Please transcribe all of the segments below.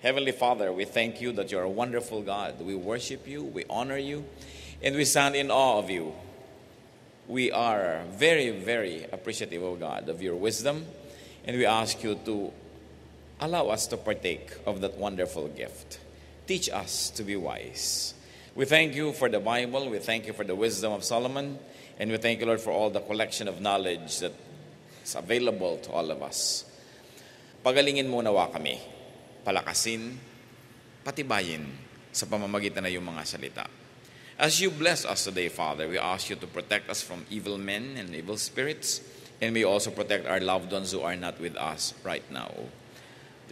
Heavenly Father, we thank you that you're a wonderful God. We worship you, we honor you, and we stand in awe of you. We are very, very appreciative, O God, of your wisdom, and we ask you to allow us to partake of that wonderful gift. Teach us to be wise. We thank you for the Bible, we thank you for the wisdom of Solomon, and we thank you, Lord, for all the collection of knowledge that is available to all of us. Pagalingin mo nawa kami, palakasin, patibayin sa pamamagitan na yung mga salita. As you bless us today, Father, we ask you to protect us from evil men and evil spirits, and we also protect our loved ones who are not with us right now.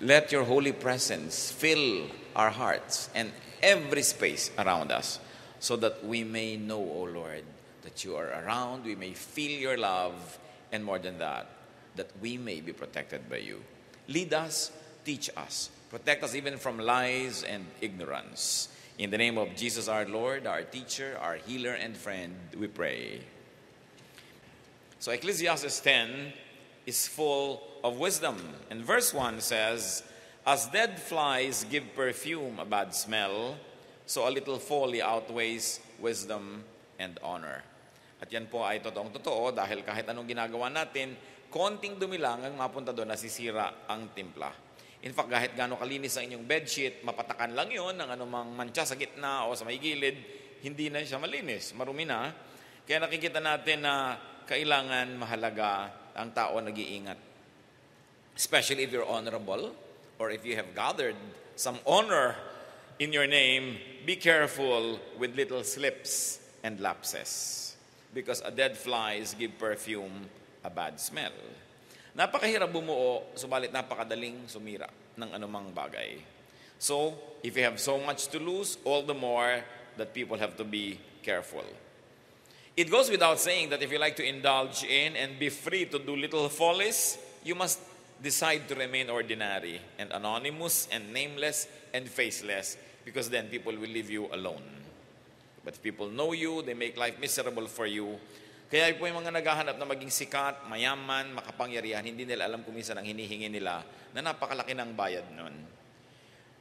Let your holy presence fill our hearts and every space around us so that we may know, O Lord, that you are around, we may feel your love, and more than that, that we may be protected by you. Lead us, teach us, protect us even from lies and ignorance. In the name of Jesus our Lord, our teacher, our healer and friend, we pray. So Ecclesiastes 10 is full of wisdom. And verse 1 says, As dead flies give perfume a bad smell, so a little folly outweighs wisdom and honor. At yan po ay totoong totoo dahil kahit anong ginagawa natin, konting dumi lang ang mapunta doon, nasisira ang timpla. In fact, kahit gaano kalinis ang inyong bedsheet, mapatakan lang yon ng anumang mantsa sa gitna o sa may gilid, hindi na siya malinis, marumi na. Kaya nakikita natin na kailangan mahalaga ang tao nag-iingat. Especially if you're honorable or if you have gathered some honor in your name, be careful with little slips and lapses. Because a dead flies give perfume a bad smell. Napakahirap bumuo, subalit napakadaling sumira ng anumang bagay. So, if you have so much to lose, all the more that people have to be careful. It goes without saying that if you like to indulge in and be free to do little follies, you must decide to remain ordinary and anonymous and nameless and faceless because then people will leave you alone. But if people know you, they make life miserable for you. Kaya po yung mga naghahanap na maging sikat, mayaman, makapangyarihan, hindi nila alam kung minsan ang hinihingi nila na napakalaki ng bayad nun.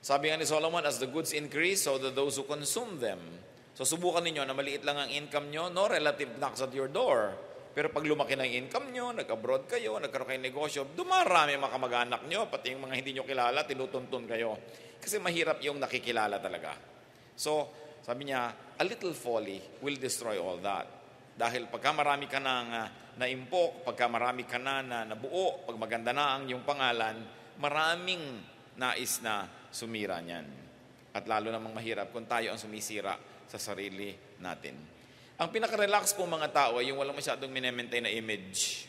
Sabi nga ni Solomon, as the goods increase, so do those who consume them. So subukan ninyo na maliit lang ang income nyo, no relative knocks at your door. Pero pag lumaki na income nyo, nag-abroad kayo, nagkaroon kayo negosyo, dumarami mga kamag-anak nyo, pati yung mga hindi nyo kilala, tinutuntun kayo. Kasi mahirap yung nakikilala talaga. So, sabi niya, a little folly will destroy all that. Dahil pagka marami ka nang uh, naimpok, pagka marami ka na na nabuo, pag maganda na ang iyong pangalan, maraming nais na sumira niyan. At lalo namang mahirap kung tayo ang sumisira sa sarili natin. Ang pinaka-relax po mga tao ay yung walang masyadong minemaintain na image.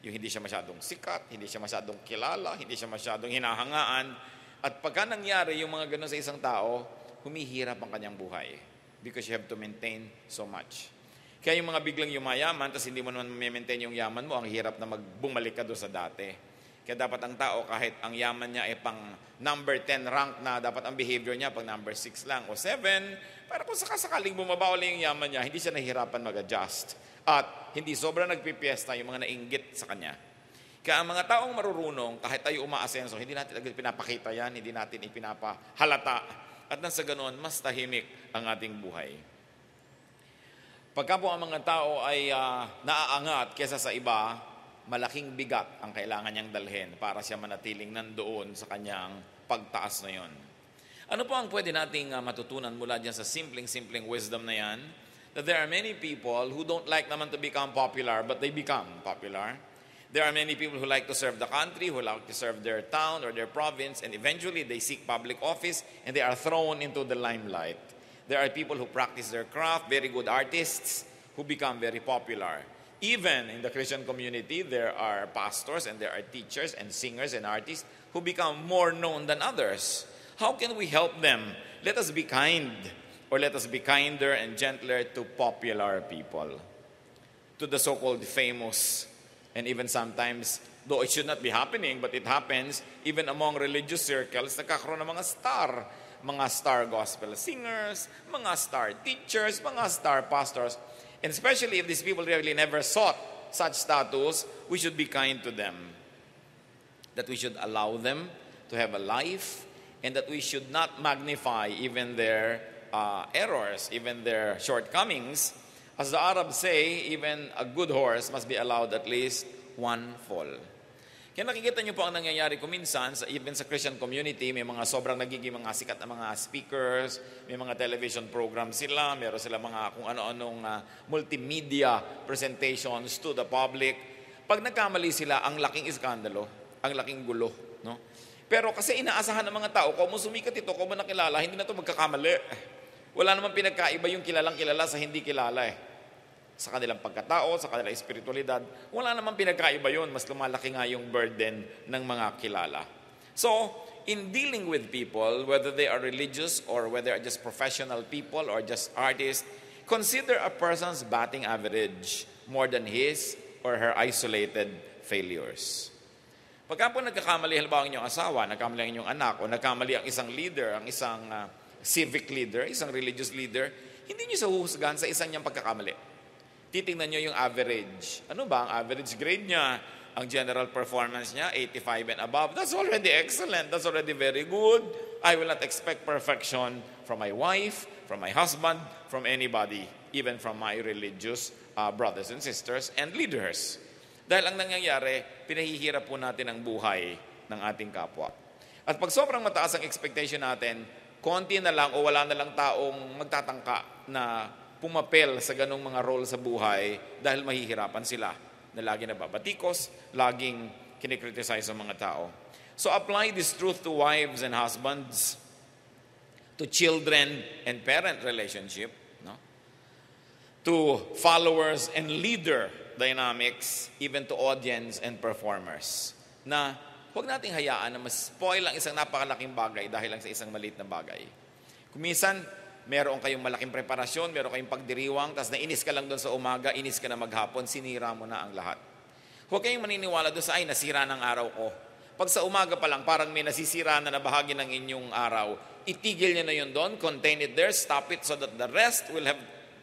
Yung hindi siya masyadong sikat, hindi siya masyadong kilala, hindi siya masyadong hinahangaan. At pagka nangyari yung mga ganun sa isang tao, humihirap ang kanyang buhay. Because you have to maintain so much. Kaya yung mga biglang yumayaman, tapos hindi mo naman maintain yung yaman mo, ang hirap na magbumalik ka doon sa dati. Kaya dapat ang tao, kahit ang yaman niya ay pang number 10 rank na, dapat ang behavior niya pang number 6 lang o 7, para kung sakasakaling bumaba ulit yung yaman niya, hindi siya nahihirapan mag-adjust. At hindi sobrang nagpipiesta yung mga nainggit sa kanya. Kaya ang mga taong marurunong, kahit tayo umaasenso, hindi natin agad pinapakita yan, hindi natin ipinapahalata. At nang sa ganoon, mas tahimik ang ating buhay. Pagka po ang mga tao ay uh, naaangat kesa sa iba, malaking bigat ang kailangan niyang dalhin para siya manatiling nandoon sa kanyang pagtaas na yon. Ano po ang pwede nating uh, matutunan mula dyan sa simpleng-simpleng wisdom na yan? That there are many people who don't like naman to become popular, but they become popular. There are many people who like to serve the country, who like to serve their town or their province, and eventually they seek public office and they are thrown into the limelight. There are people who practice their craft, very good artists, who become very popular. Even in the Christian community, there are pastors and there are teachers and singers and artists who become more known than others. How can we help them? Let us be kind, or let us be kinder and gentler to popular people, to the so called famous, and even sometimes, though it should not be happening, but it happens, even among religious circles, nagkakaroon ng mga star mga star gospel singers, mga star teachers, mga star pastors. And especially if these people really never sought such status, we should be kind to them. That we should allow them to have a life and that we should not magnify even their uh, errors, even their shortcomings. As the Arabs say, even a good horse must be allowed at least one fall. Kaya nakikita niyo po ang nangyayari ko minsan, sa, even sa Christian community, may mga sobrang nagiging mga sikat na mga speakers, may mga television programs sila, meron sila mga kung ano-anong uh, multimedia presentations to the public. Pag nagkamali sila, ang laking iskandalo, ang laking gulo. No? Pero kasi inaasahan ng mga tao, kung mo sumikat ito, kung mo nakilala, hindi na ito magkakamali. Wala namang pinagkaiba yung kilalang kilala sa hindi kilala eh sa kanilang pagkatao, sa kanilang espiritualidad, wala namang pinagkaiba yun. Mas lumalaki nga yung burden ng mga kilala. So, in dealing with people, whether they are religious or whether are just professional people or just artists, consider a person's batting average more than his or her isolated failures. Pagka po nagkakamali halimbawa ang inyong asawa, nagkamali ang inyong anak, o nagkamali ang isang leader, ang isang uh, civic leader, isang religious leader, hindi niyo sa huhusgahan sa isang niyang pagkakamali titingnan nyo yung average. Ano ba ang average grade niya? Ang general performance niya, 85 and above. That's already excellent. That's already very good. I will not expect perfection from my wife, from my husband, from anybody, even from my religious uh, brothers and sisters and leaders. Dahil ang nangyayari, pinahihirap po natin ang buhay ng ating kapwa. At pag sobrang mataas ang expectation natin, konti na lang o wala na lang taong magtatangka na pumapel sa ganong mga role sa buhay dahil mahihirapan sila na lagi nababatikos, laging kinikriticize ang mga tao. So apply this truth to wives and husbands, to children and parent relationship, no? to followers and leader dynamics, even to audience and performers. Na huwag nating hayaan na mas spoil ang isang napakalaking bagay dahil lang sa isang maliit na bagay. Kumisan, meron kayong malaking preparasyon, meron kayong pagdiriwang, tapos nainis ka lang doon sa umaga, inis ka na maghapon, sinira mo na ang lahat. Huwag kayong maniniwala doon sa, ay, nasira ng araw ko. Pag sa umaga pa lang, parang may nasisira na na bahagi ng inyong araw, itigil niyo na yun doon, contain it there, stop it so that the rest will have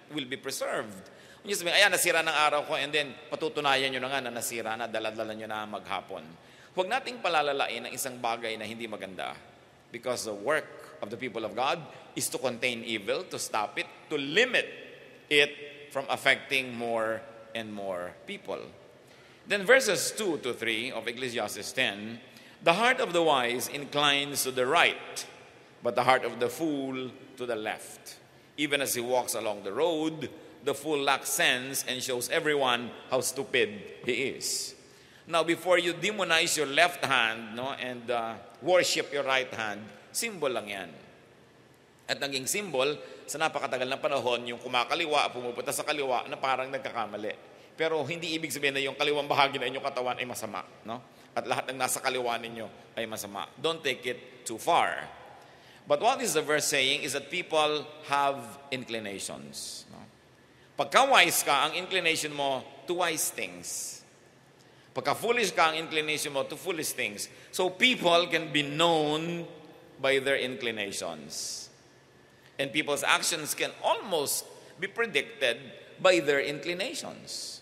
will be preserved. Kung sabihin, ayan, nasira ng araw ko, and then patutunayan nyo na nga na nasira na, daladala nyo na maghapon. Huwag nating palalalain ang isang bagay na hindi maganda because the work of the people of God is to contain evil, to stop it, to limit it from affecting more and more people. Then verses 2 to 3 of Ecclesiastes 10 The heart of the wise inclines to the right, but the heart of the fool to the left. Even as he walks along the road, the fool lacks sense and shows everyone how stupid he is. Now, before you demonize your left hand no, and uh, worship your right hand, symbol lang yan. At naging symbol sa napakatagal ng panahon, yung kumakaliwa, pumupunta sa kaliwa, na parang nagkakamali. Pero hindi ibig sabihin na yung kaliwang bahagi na inyong katawan ay masama. No? At lahat ng nasa kaliwa ninyo ay masama. Don't take it too far. But what is the verse saying is that people have inclinations. No? Pagka wise ka, ang inclination mo to wise things. Pagka foolish ka, ang inclination mo to foolish things. So people can be known by their inclinations. And people's actions can almost be predicted by their inclinations.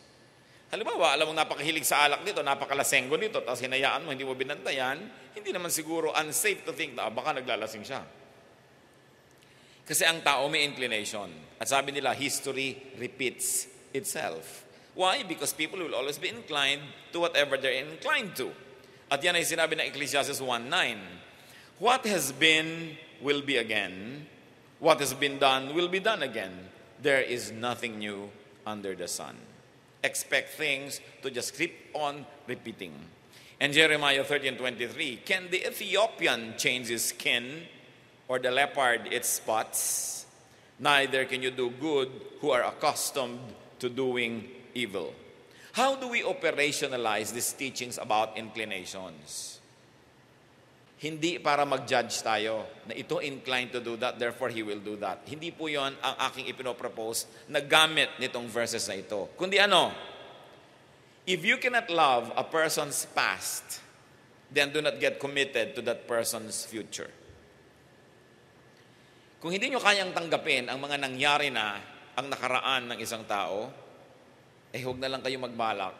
Halimbawa, alam mong napakahilig sa alak dito, napakalasenggo nito, tapos hinayaan mo, hindi mo binantayan, hindi naman siguro unsafe to think na ah, baka naglalasing siya. Kasi ang tao may inclination. At sabi nila, history repeats itself. Why? Because people will always be inclined to whatever they're inclined to. At yan ay sinabi ng Ecclesiastes 1.9. What has been will be again, What has been done will be done again. There is nothing new under the sun. Expect things to just keep on repeating. And Jeremiah 13 23 Can the Ethiopian change his skin or the leopard its spots? Neither can you do good who are accustomed to doing evil. How do we operationalize these teachings about inclinations? Hindi para mag-judge tayo na ito inclined to do that, therefore he will do that. Hindi po yon ang aking ipinopropose na gamit nitong verses na ito. Kundi ano? If you cannot love a person's past, then do not get committed to that person's future. Kung hindi nyo kayang tanggapin ang mga nangyari na ang nakaraan ng isang tao, eh huwag na lang kayo magbalak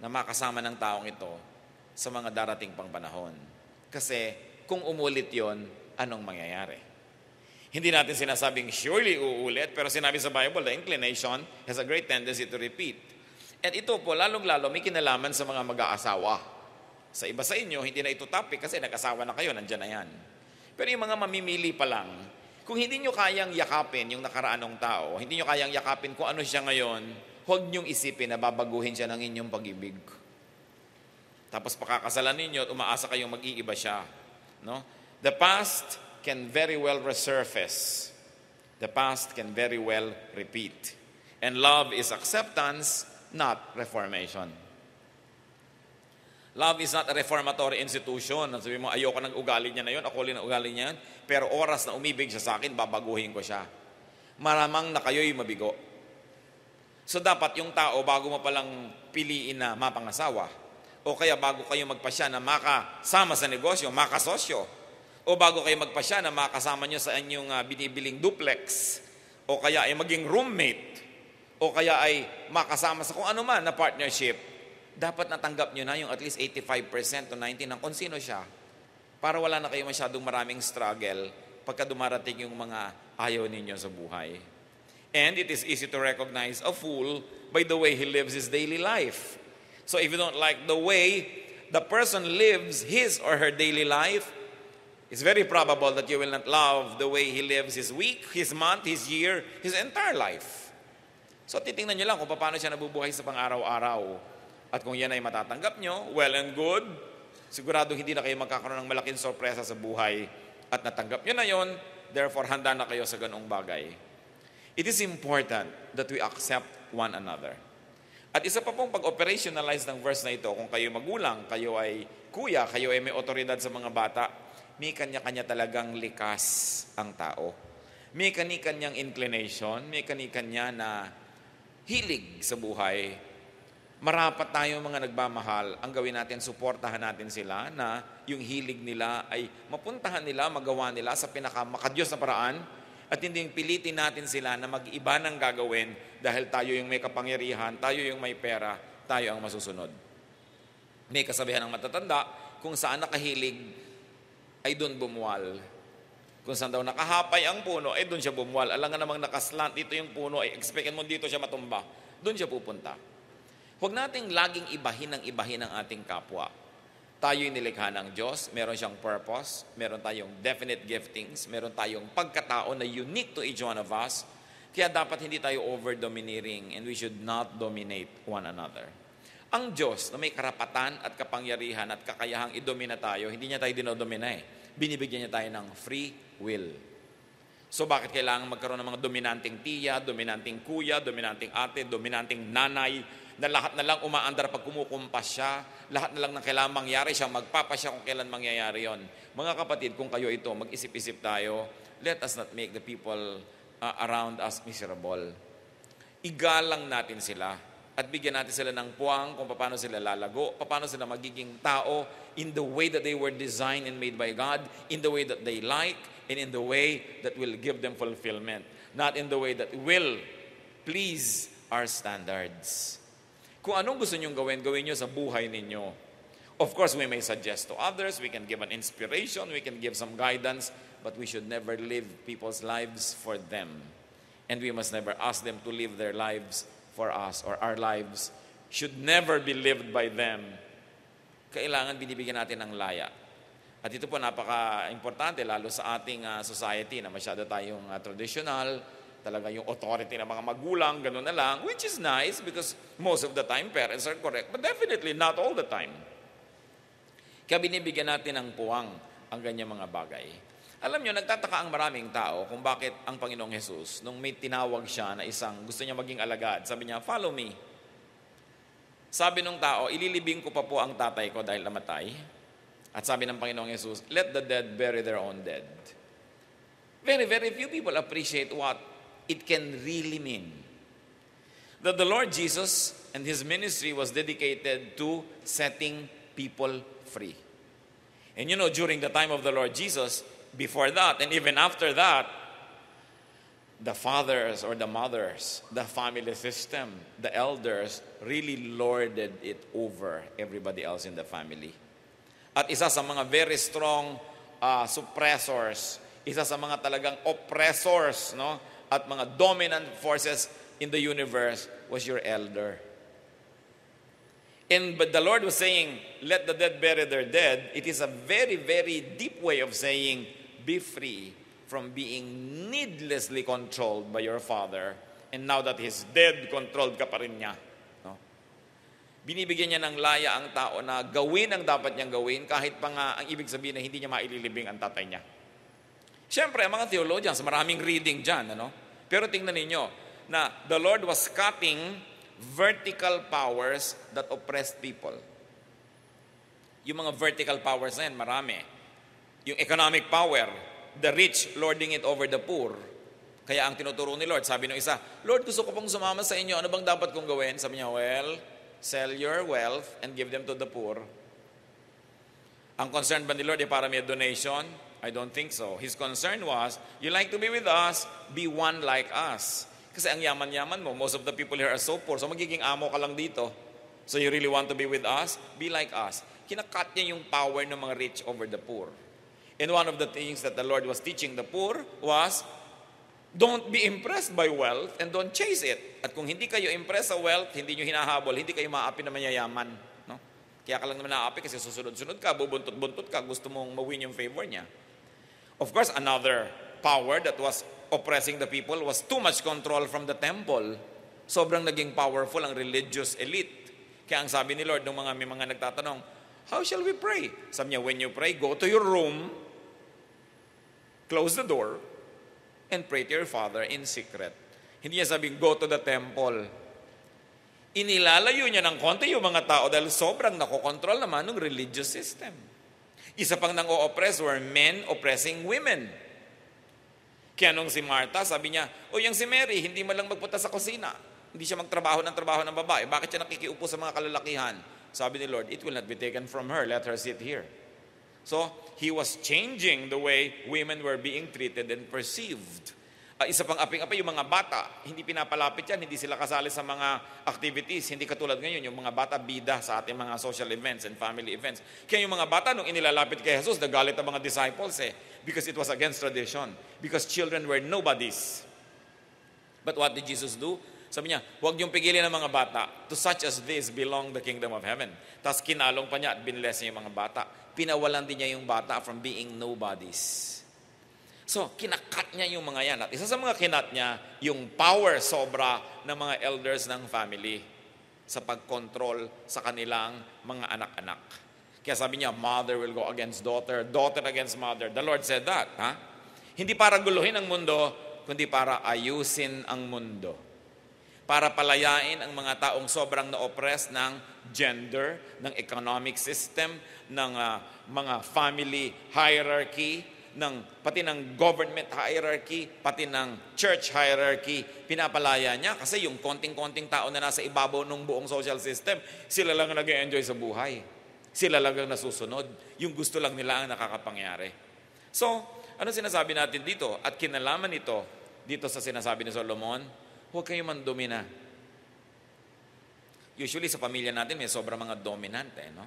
na makasama ng taong ito sa mga darating pang panahon. Kasi kung umulit yon, anong mangyayari? Hindi natin sinasabing surely uulit, pero sinabi sa Bible, the inclination has a great tendency to repeat. At ito po, lalong-lalo, may kinalaman sa mga mag-aasawa. Sa iba sa inyo, hindi na ito topic kasi nag-asawa na kayo, nandyan na yan. Pero yung mga mamimili pa lang, kung hindi nyo kayang yakapin yung nakaraan ng tao, hindi nyo kayang yakapin kung ano siya ngayon, huwag nyong isipin na babaguhin siya ng inyong pag-ibig. Tapos pakakasalan ninyo at umaasa kayong mag-iiba siya. No? The past can very well resurface. The past can very well repeat. And love is acceptance, not reformation. Love is not a reformatory institution. Sabi mo, ayoko ng ugali niya na yun, ako ulit ng ugali niya yun. Pero oras na umibig siya sa akin, babaguhin ko siya. Maramang na kayo'y mabigo. So dapat yung tao, bago mo palang piliin na mapangasawa, o kaya bago kayo magpasya na makasama sa negosyo, makasosyo, o bago kayo magpasya na makasama nyo sa inyong uh, binibiling duplex, o kaya ay maging roommate, o kaya ay makasama sa kung ano man na partnership, dapat natanggap nyo na yung at least 85% to 90% ng kung siya. Para wala na kayo masyadong maraming struggle pagka dumarating yung mga ayaw ninyo sa buhay. And it is easy to recognize a fool by the way he lives his daily life. So if you don't like the way the person lives his or her daily life, it's very probable that you will not love the way he lives his week, his month, his year, his entire life. So titingnan nyo lang kung paano siya nabubuhay sa pang-araw-araw. At kung yan ay matatanggap nyo, well and good, sigurado hindi na kayo magkakaroon ng malaking sorpresa sa buhay. At natanggap nyo na yon, therefore handa na kayo sa ganong bagay. It is important that we accept one another. At isa pa pong pag-operationalize ng verse na ito, kung kayo magulang, kayo ay kuya, kayo ay may otoridad sa mga bata, may kanya-kanya talagang likas ang tao. May kani-kanyang inclination, may kani-kanya na hilig sa buhay. Marapat tayo mga nagmamahal, ang gawin natin, suportahan natin sila na yung hilig nila ay mapuntahan nila, magawa nila sa pinakamakadiyos na paraan at hindi pilitin natin sila na mag-iba ng gagawin dahil tayo yung may kapangyarihan, tayo yung may pera, tayo ang masusunod. May kasabihan ng matatanda, kung saan nakahilig, ay doon bumuwal. Kung saan daw nakahapay ang puno, ay doon siya bumuwal. Alam nga namang nakaslant dito yung puno, ay expectin mo dito siya matumba. Doon siya pupunta. Huwag nating laging ibahin ng ibahin ang ating kapwa. Tayo'y nilikha ng Diyos, meron siyang purpose, meron tayong definite giftings, meron tayong pagkatao na unique to each one of us, kaya dapat hindi tayo over-domineering and we should not dominate one another. Ang Diyos na may karapatan at kapangyarihan at kakayahang idomina tayo, hindi niya tayo dinodomina eh. Binibigyan niya tayo ng free will. So bakit kailangan magkaroon ng mga dominanting tiya, dominanting kuya, dominanting ate, dominanting nanay, na lahat na lang umaandar pag kumukumpas siya, lahat na lang ng kailangan mangyari siya, magpapasya kung kailan mangyayari yon. Mga kapatid, kung kayo ito, mag-isip-isip tayo, let us not make the people uh, around us miserable. Igalang natin sila at bigyan natin sila ng puwang kung paano sila lalago, paano sila magiging tao in the way that they were designed and made by God, in the way that they like, and in the way that will give them fulfillment. Not in the way that will please our standards. Kung anong gusto nyong gawin, gawin nyo sa buhay ninyo. Of course, we may suggest to others, we can give an inspiration, we can give some guidance, but we should never live people's lives for them. And we must never ask them to live their lives for us or our lives should never be lived by them. Kailangan binibigyan natin ng laya. At ito po napaka-importante lalo sa ating uh, society na masyado tayong uh, traditional, talaga yung authority ng mga magulang, gano'n na lang, which is nice because most of the time parents are correct, but definitely not all the time. Kaya binibigyan natin ng puwang ang ganyang mga bagay. Alam nyo, nagtataka ang maraming tao kung bakit ang Panginoong Jesus, nung may tinawag siya na isang gusto niya maging alagad, sabi niya, follow me. Sabi ng tao, ililibing ko pa po ang tatay ko dahil namatay. At sabi ng Panginoong Jesus, let the dead bury their own dead. Very, very few people appreciate what it can really mean. That the Lord Jesus and His ministry was dedicated to setting people free. And you know, during the time of the Lord Jesus, before that, and even after that, the fathers or the mothers, the family system, the elders really lorded it over everybody else in the family. At isa sa mga very strong uh, suppressors, isa sa mga talagang oppressors, no? At mga dominant forces in the universe was your elder. And but the Lord was saying, let the dead bury their dead. It is a very, very deep way of saying, be free from being needlessly controlled by your father. And now that he's dead, controlled ka pa rin niya. No? Binibigyan niya ng laya ang tao na gawin ang dapat niyang gawin kahit pa nga ang ibig sabihin na hindi niya maililibing ang tatay niya. Siyempre, ang mga theologians, maraming reading dyan. Ano? Pero tingnan ninyo na the Lord was cutting vertical powers that oppressed people. Yung mga vertical powers na yan, marami. Yung economic power, the rich lording it over the poor. Kaya ang tinuturo ni Lord, sabi ng isa, Lord, gusto ko pong sumama sa inyo. Ano bang dapat kong gawin? Sabi niya, well, sell your wealth and give them to the poor. Ang concern ba ni Lord ay para may donation? I don't think so. His concern was, you like to be with us, be one like us. Kasi ang yaman-yaman mo, most of the people here are so poor, so magiging amo ka lang dito. So you really want to be with us? Be like us. Kinakat niya yung power ng mga rich over the poor. And one of the things that the Lord was teaching the poor was, don't be impressed by wealth and don't chase it. At kung hindi kayo impressed sa wealth, hindi nyo hinahabol, hindi kayo maapi na mayayaman. No? Kaya ka lang naman naapi kasi susunod-sunod ka, bubuntot-buntot ka, gusto mong mawin yung favor niya. Of course, another power that was oppressing the people was too much control from the temple. Sobrang naging powerful ang religious elite. Kaya ang sabi ni Lord, nung mga may mga nagtatanong, how shall we pray? Sabi niya, when you pray, go to your room, close the door, and pray to your Father in secret. Hindi niya sabing, go to the temple. Inilalayo niya ng konti yung mga tao dahil sobrang nakokontrol naman ng religious system. Isa pang nang o-oppress were men oppressing women. Kaya nung si Martha, sabi niya, o yung si Mary, hindi mo lang magpunta sa kusina. Hindi siya magtrabaho ng trabaho ng babae. Bakit siya nakikiupo sa mga kalalakihan? Sabi ni Lord, it will not be taken from her. Let her sit here. So, he was changing the way women were being treated and perceived. Uh, isa pang aping-apay, yung mga bata, hindi pinapalapit yan, hindi sila kasali sa mga activities, hindi katulad ngayon, yung mga bata bida sa ating mga social events and family events. Kaya yung mga bata, nung inilalapit kay Jesus, nagalit ang mga disciples eh, because it was against tradition, because children were nobodies. But what did Jesus do? Sabi niya, huwag niyong pigilan ng mga bata. To such as this belong the kingdom of heaven. Tapos kinalong pa niya at binless niya yung mga bata. Pinawalan din niya yung bata from being nobodies. So, kinakat niya yung mga yan. At isa sa mga kinat niya, yung power sobra ng mga elders ng family sa pagkontrol sa kanilang mga anak-anak. Kaya sabi niya, mother will go against daughter, daughter against mother. The Lord said that. Ha? Hindi para guluhin ang mundo, kundi para ayusin ang mundo. Para palayain ang mga taong sobrang na-oppress ng gender, ng economic system, ng uh, mga family hierarchy, ng pati ng government hierarchy, pati ng church hierarchy, pinapalaya niya kasi yung konting-konting tao na nasa ibabaw ng buong social system, sila lang ang nag-enjoy sa buhay. Sila lang ang nasusunod. Yung gusto lang nila ang nakakapangyari. So, ano sinasabi natin dito? At kinalaman ito dito sa sinasabi ni Solomon, huwag kayo mandomina. Usually sa pamilya natin may sobrang mga dominante, no?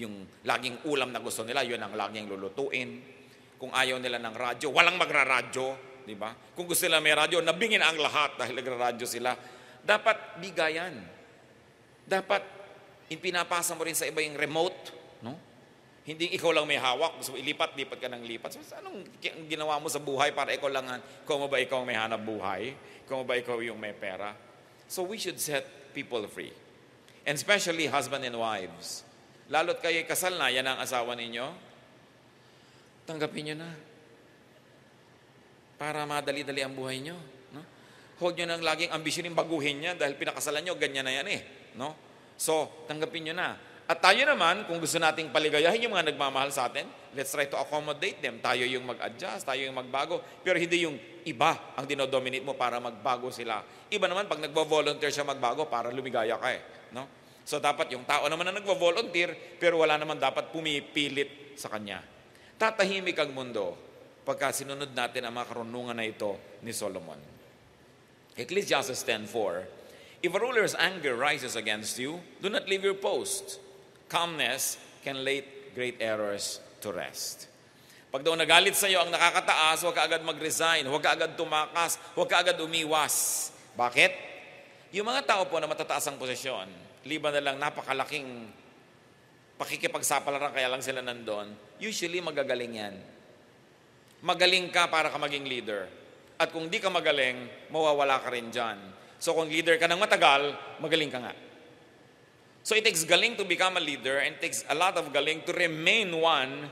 Yung laging ulam na gusto nila, yun ang laging lulutuin kung ayaw nila ng radyo, walang magraradyo, di ba? Kung gusto nila may radyo, nabingin ang lahat dahil nagraradyo sila. Dapat bigayan. Dapat ipinapasa mo rin sa iba yung remote? Hindi ikaw lang may hawak, gusto ilipat, lipat ka ng lipat. So, anong ginawa mo sa buhay para ikaw lang, kung ba ikaw may hanap buhay? Kung ba ikaw yung may pera? So we should set people free. And especially husband and wives. Lalo't kayo kasal na, yan ang asawa ninyo, tanggapin nyo na. Para madali-dali ang buhay nyo. No? Huwag nyo nang laging ambisyonin baguhin niya dahil pinakasalan nyo, ganyan na yan eh. No? So, tanggapin nyo na. At tayo naman, kung gusto nating paligayahin yung mga nagmamahal sa atin, let's try to accommodate them. Tayo yung mag-adjust, tayo yung magbago. Pero hindi yung iba ang dinodominate mo para magbago sila. Iba naman pag nagvo-volunteer siya magbago para lumigaya ka eh. No? So dapat yung tao naman na nagvo-volunteer, pero wala naman dapat pumipilit sa kanya. Tatahimik ang mundo pagka sinunod natin ang mga karunungan na ito ni Solomon. Ecclesiastes 10.4 If a ruler's anger rises against you, do not leave your post. Calmness can lay great errors to rest. Pag daw nagalit sa iyo ang nakakataas, huwag ka agad mag-resign, huwag ka agad tumakas, huwag ka agad umiwas. Bakit? Yung mga tao po na matataas ang posisyon, liban na lang napakalaking pakikipagsapalaran kaya lang sila nandun, usually magagaling yan. Magaling ka para ka maging leader. At kung di ka magaling, mawawala ka rin dyan. So kung leader ka ng matagal, magaling ka nga. So it takes galing to become a leader and takes a lot of galing to remain one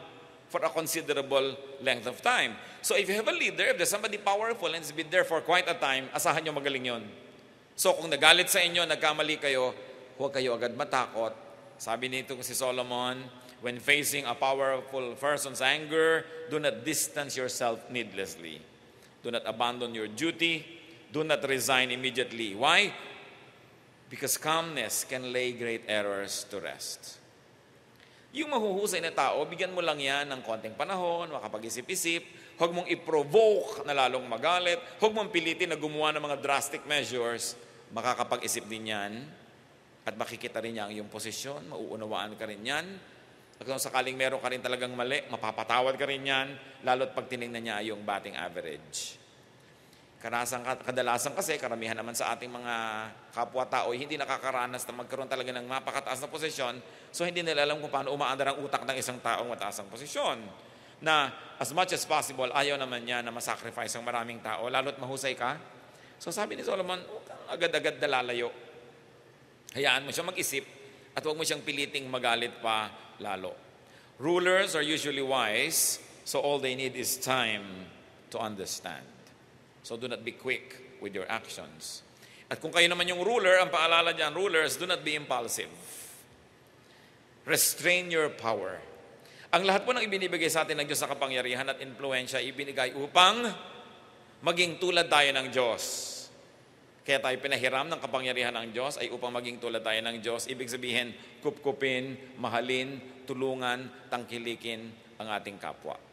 for a considerable length of time. So if you have a leader, if there's somebody powerful and has been there for quite a time, asahan nyo magaling yon. So kung nagalit sa inyo, nagkamali kayo, huwag kayo agad matakot. Sabi nito si Solomon, when facing a powerful person's anger, do not distance yourself needlessly. Do not abandon your duty. Do not resign immediately. Why? Because calmness can lay great errors to rest. Yung mahuhusay na tao, bigyan mo lang yan ng konting panahon, makapag-isip-isip, huwag mong i-provoke na lalong magalit, huwag mong pilitin na gumawa ng mga drastic measures, makakapag-isip din yan, at makikita rin niya ang iyong posisyon, mauunawaan ka rin yan, at kung sakaling meron ka rin talagang mali, mapapatawad ka rin yan, lalo't pag tinignan niya yung batting average. Karasang, kadalasan kasi, karamihan naman sa ating mga kapwa-tao, hindi nakakaranas na magkaroon talaga ng mapakataas na posisyon, so hindi nila alam kung paano umaandar ang utak ng isang taong mataas ang posisyon. Na as much as possible, ayaw naman niya na masacrifice ang maraming tao, lalo't mahusay ka. So sabi ni Solomon, agad-agad dalalayo. Hayaan mo siya mag-isip at huwag mo siyang piliting magalit pa lalo. Rulers are usually wise, so all they need is time to understand. So do not be quick with your actions. At kung kayo naman yung ruler, ang paalala dyan, rulers, do not be impulsive. Restrain your power. Ang lahat po ng ibinibigay sa atin ng Diyos sa kapangyarihan at influensya, ibinigay upang maging tulad tayo ng Diyos. Kaya tayo pinahiram ng kapangyarihan ng Diyos ay upang maging tulad tayo ng Diyos. Ibig sabihin, kupkupin, mahalin, tulungan, tangkilikin ang ating kapwa.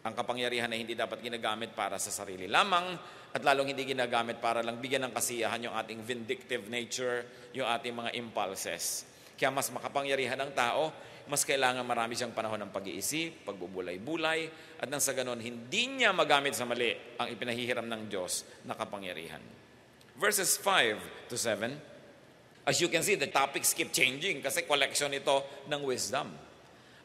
Ang kapangyarihan ay hindi dapat ginagamit para sa sarili lamang at lalong hindi ginagamit para lang bigyan ng kasiyahan yung ating vindictive nature, yung ating mga impulses. Kaya mas makapangyarihan ang tao, mas kailangan marami siyang panahon ng pag-iisip, pagbubulay-bulay, at nang sa ganon, hindi niya magamit sa mali ang ipinahihiram ng Diyos na kapangyarihan. Verses 5 to 7, as you can see, the topics keep changing kasi collection ito ng wisdom.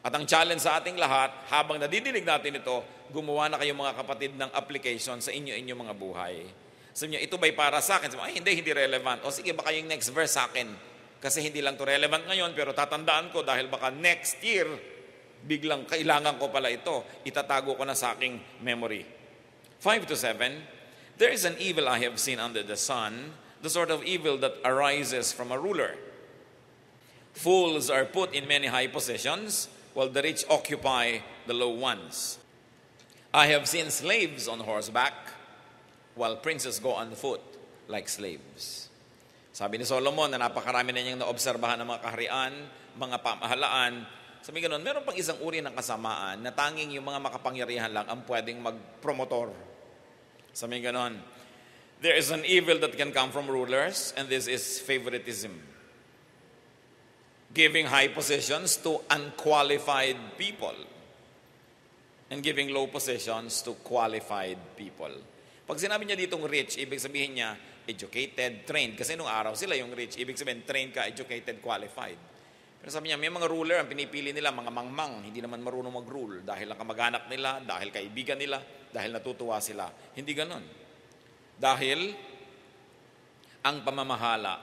At ang challenge sa ating lahat, habang nadidinig natin ito, gumawa na kayo mga kapatid ng application sa inyo-inyo mga buhay. Sabi niyo, ito ba'y para sa akin? Sabi, ay, hindi, hindi relevant. O sige, baka yung next verse sa akin. Kasi hindi lang to relevant ngayon, pero tatandaan ko dahil baka next year, biglang kailangan ko pala ito. Itatago ko na sa aking memory. 5 to 7, There is an evil I have seen under the sun, the sort of evil that arises from a ruler. Fools are put in many high positions, while the rich occupy the low ones. I have seen slaves on horseback, while princes go on foot like slaves. Sabi ni Solomon na napakarami na niyang naobserbahan ng mga kaharian, mga pamahalaan. Sabi ganun, meron pang isang uri ng kasamaan na tanging yung mga makapangyarihan lang ang pwedeng magpromotor. Sabi ganun, there is an evil that can come from rulers and this is favoritism giving high positions to unqualified people and giving low positions to qualified people. Pag sinabi niya ditong rich, ibig sabihin niya educated, trained. Kasi nung araw sila yung rich, ibig sabihin trained ka, educated, qualified. Pero sabi niya, may mga ruler ang pinipili nila, mga mangmang, hindi naman marunong mag-rule dahil ang kamag-anak nila, dahil kaibigan nila, dahil natutuwa sila. Hindi ganon. Dahil ang pamamahala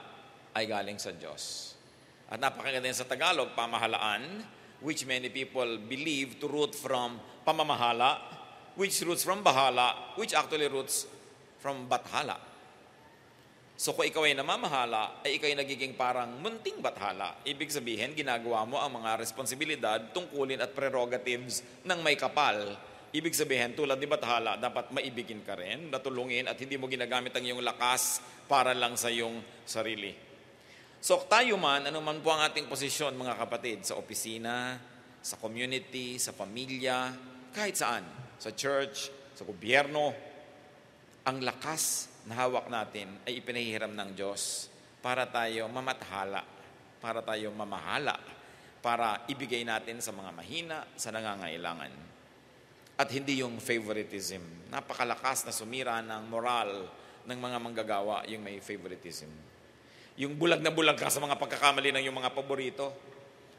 ay galing sa Diyos. At napakaganda sa Tagalog, pamahalaan, which many people believe to root from pamamahala, which roots from bahala, which actually roots from bathala. So kung ikaw ay namamahala, ay ikaw ay nagiging parang munting bathala. Ibig sabihin, ginagawa mo ang mga responsibilidad, tungkulin at prerogatives ng may kapal. Ibig sabihin, tulad ni bathala, dapat maibigin ka rin, natulungin at hindi mo ginagamit ang iyong lakas para lang sa iyong sarili. So tayo man, ano po ang ating posisyon mga kapatid, sa opisina, sa community, sa pamilya, kahit saan, sa church, sa gobyerno, ang lakas na hawak natin ay ipinahihiram ng Diyos para tayo mamathala, para tayo mamahala, para ibigay natin sa mga mahina, sa nangangailangan. At hindi yung favoritism. Napakalakas na sumira ng moral ng mga manggagawa yung may favoritism. Yung bulag na bulag ka sa mga pagkakamali ng yung mga paborito.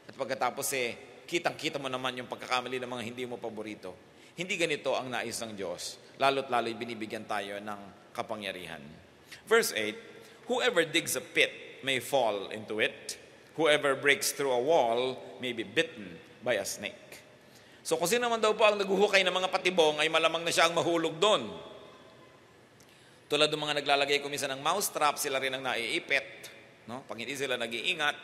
At pagkatapos eh, kitang-kita mo naman yung pagkakamali ng mga hindi mo paborito. Hindi ganito ang nais ng Diyos. Lalo't lalo'y binibigyan tayo ng kapangyarihan. Verse 8, Whoever digs a pit may fall into it. Whoever breaks through a wall may be bitten by a snake. So kung sino naman daw po ang naguhukay ng mga patibong ay malamang na siya ang mahulog doon. Tulad ng mga naglalagay ko minsan ng mouse trap, sila rin ang naiipit. No? Pag hindi sila nag-iingat.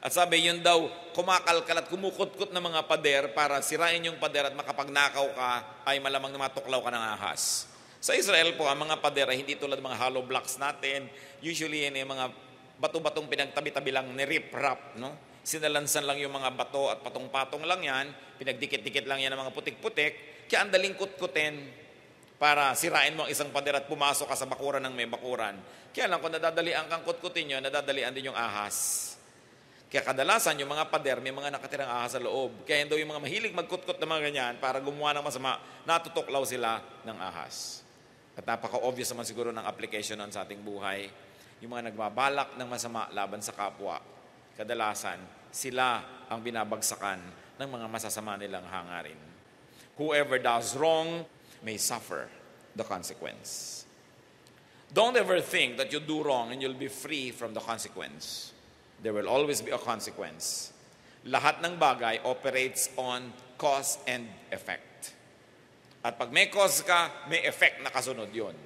At sabi yun daw, kumakalkal at kumukutkot ng mga pader para sirain yung pader at makapagnakaw ka ay malamang na matuklaw ka ng ahas. Sa Israel po, ang mga pader ay hindi tulad ng mga hollow blocks natin. Usually, yan yung mga bato-batong pinagtabi-tabi lang ni rip-rap. No? Sinalansan lang yung mga bato at patong-patong lang yan, pinagdikit-dikit lang yan ng mga putik-putik, kaya ang daling kutkutin para sirain mo ang isang pader at pumasok ka sa bakuran ng may bakuran. Kaya lang kung nadadalian kang kutkutin yun, nadadalian din yung ahas. Kaya kadalasan yung mga pader, may mga nakatirang ahas sa loob. Kaya daw yung mga mahilig magkutkot ng mga ganyan para gumawa ng masama, natutuklaw sila ng ahas. At napaka-obvious naman siguro ng application nun sa ating buhay. Yung mga nagbabalak ng masama laban sa kapwa, kadalasan, sila ang binabagsakan ng mga masasama nilang hangarin. Whoever does wrong may suffer the consequence. Don't ever think that you do wrong and you'll be free from the consequence. There will always be a consequence. Lahat ng bagay operates on cause and effect. At pag may cause ka, may effect na kasunod yon.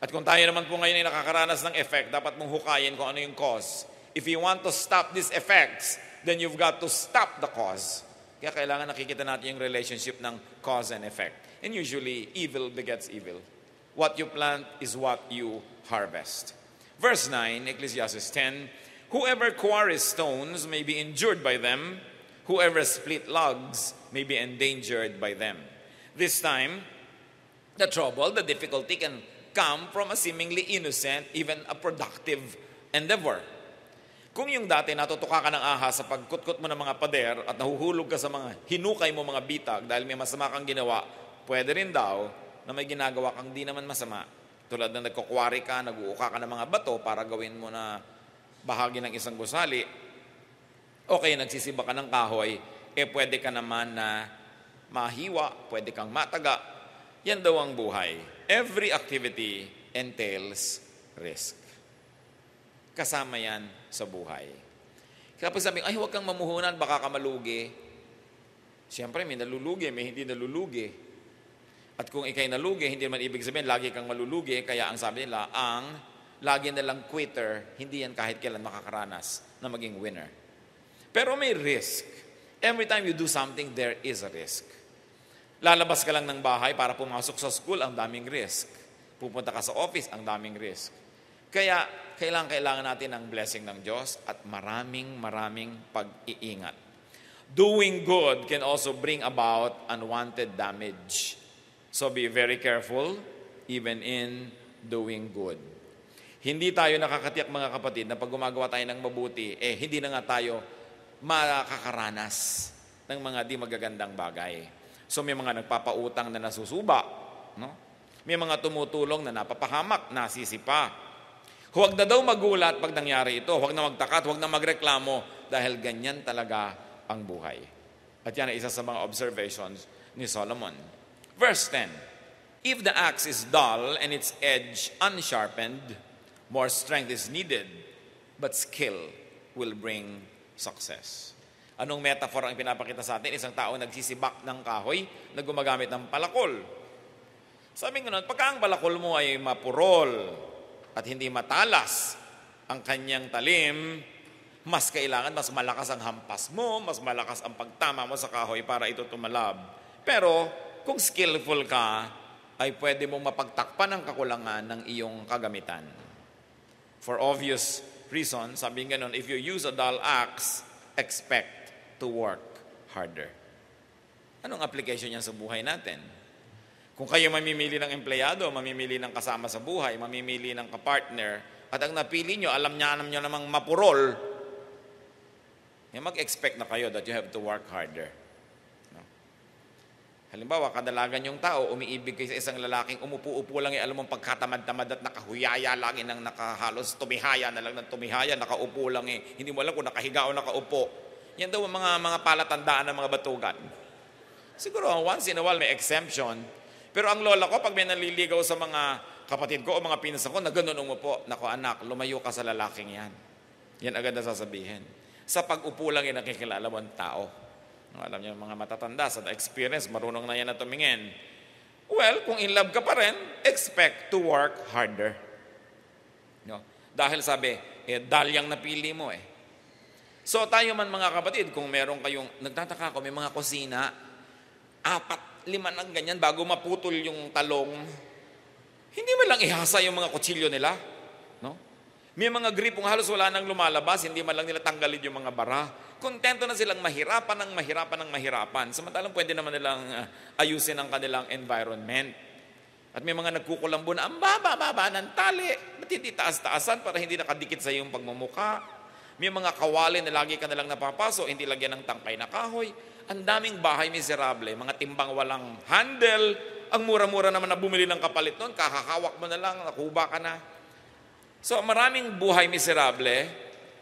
At kung tayo naman po ngayon ay nakakaranas ng effect, dapat mong hukayin kung ano yung cause If you want to stop these effects, then you've got to stop the cause. Kaya kailangan nakikita natin yung relationship ng cause and effect. And usually, evil begets evil. What you plant is what you harvest. Verse 9, Ecclesiastes 10, Whoever quarries stones may be injured by them. Whoever split logs may be endangered by them. This time, the trouble, the difficulty can come from a seemingly innocent, even a productive endeavor. Kung yung dati natutuka ka ng ahas sa pagkutkot mo ng mga pader at nahuhulog ka sa mga hinukay mo mga bitag dahil may masama kang ginawa, pwede rin daw na may ginagawa kang di naman masama. Tulad na nagkukwari ka, naguuka ka ng mga bato para gawin mo na bahagi ng isang gusali, okay, nagsisiba ka ng kahoy, eh pwede ka naman na mahiwa, pwede kang mataga. Yan daw ang buhay. Every activity entails risk. Kasama yan sa buhay. Kapag sabi, ay huwag kang mamuhunan, baka ka malugi. Siyempre, may nalulugi, may hindi nalulugi. At kung ikay nalugi, hindi naman ibig sabihin, lagi kang malulugi. Kaya ang sabi nila, ang lagi nalang quitter, hindi yan kahit kailan makakaranas na maging winner. Pero may risk. Every time you do something, there is a risk. Lalabas ka lang ng bahay para pumasok sa school, ang daming risk. Pupunta ka sa office, ang daming risk. Kaya kailangan kailangan natin ng blessing ng Diyos at maraming maraming pag-iingat. Doing good can also bring about unwanted damage. So be very careful even in doing good. Hindi tayo nakakatiyak mga kapatid na pag gumagawa tayo ng mabuti, eh hindi na nga tayo makakaranas ng mga di magagandang bagay. So may mga nagpapautang na nasusuba, no? May mga tumutulong na napapahamak, nasisipa, Huwag na daw magulat pag nangyari ito. Huwag na magtakat, huwag na magreklamo dahil ganyan talaga ang buhay. At yan ay isa sa mga observations ni Solomon. Verse 10, If the axe is dull and its edge unsharpened, more strength is needed, but skill will bring success. Anong metaphor ang pinapakita sa atin? Isang tao nagsisibak ng kahoy na gumagamit ng palakol. Sabi nga nun, pagka ang palakol mo ay mapurol, at hindi matalas ang kanyang talim, mas kailangan, mas malakas ang hampas mo, mas malakas ang pagtama mo sa kahoy para ito tumalab. Pero kung skillful ka, ay pwede mong mapagtakpan ang kakulangan ng iyong kagamitan. For obvious reasons, sabi nga nun, if you use a dull axe, expect to work harder. Anong application niya sa buhay natin? Kung kayo mamimili ng empleyado, mamimili ng kasama sa buhay, mamimili ng kapartner, at ang napili nyo, alam niya, alam nyo namang mapurol, eh, mag-expect na kayo that you have to work harder. Halimbawa, kadalagan yung tao, umiibig kay sa isang lalaking, umupo-upo lang, eh, alam mong pagkatamad-tamad at nakahuyaya lang, eh, nang nakahalos tumihaya na lang ng tumihaya, nakaupo lang eh. Hindi mo alam kung nakahiga o nakaupo. Yan daw ang mga, mga palatandaan ng mga batugan. Siguro, once in a while may exemption. Pero ang lola ko, pag may naliligaw sa mga kapatid ko o mga pinsan ko, na ganun umupo, nako anak, lumayo ka sa lalaking yan. Yan agad na sasabihin. Sa pag-upo lang yung nakikilala mo ang tao. Alam niyo, mga matatanda sa experience, marunong na yan na tumingin. Well, kung in love ka pa rin, expect to work harder. No? Dahil sabi, eh, dalyang napili mo eh. So tayo man mga kapatid, kung meron kayong, nagtataka ko, may mga kusina, apat, lima ng ganyan, bago maputol yung talong, hindi man lang ihasa yung mga kutsilyo nila. No? May mga gripong halos wala nang lumalabas, hindi man lang nila tanggalin yung mga bara kontento na silang mahirapan ng mahirapan ng mahirapan. Samantalang pwede naman nilang uh, ayusin ang kanilang environment. At may mga nagkukulambo na ang baba-baba ng tali. Ba't hindi taas-taasan para hindi nakadikit sa iyong pagmumuka? May mga kawali na lagi ka nalang napapaso, hindi lagyan ng tangkay na kahoy. Ang daming bahay miserable, mga timbang walang handle. Ang mura-mura naman na bumili ng kapalit noon, kakakawak mo na lang, nakuba ka na. So maraming buhay miserable,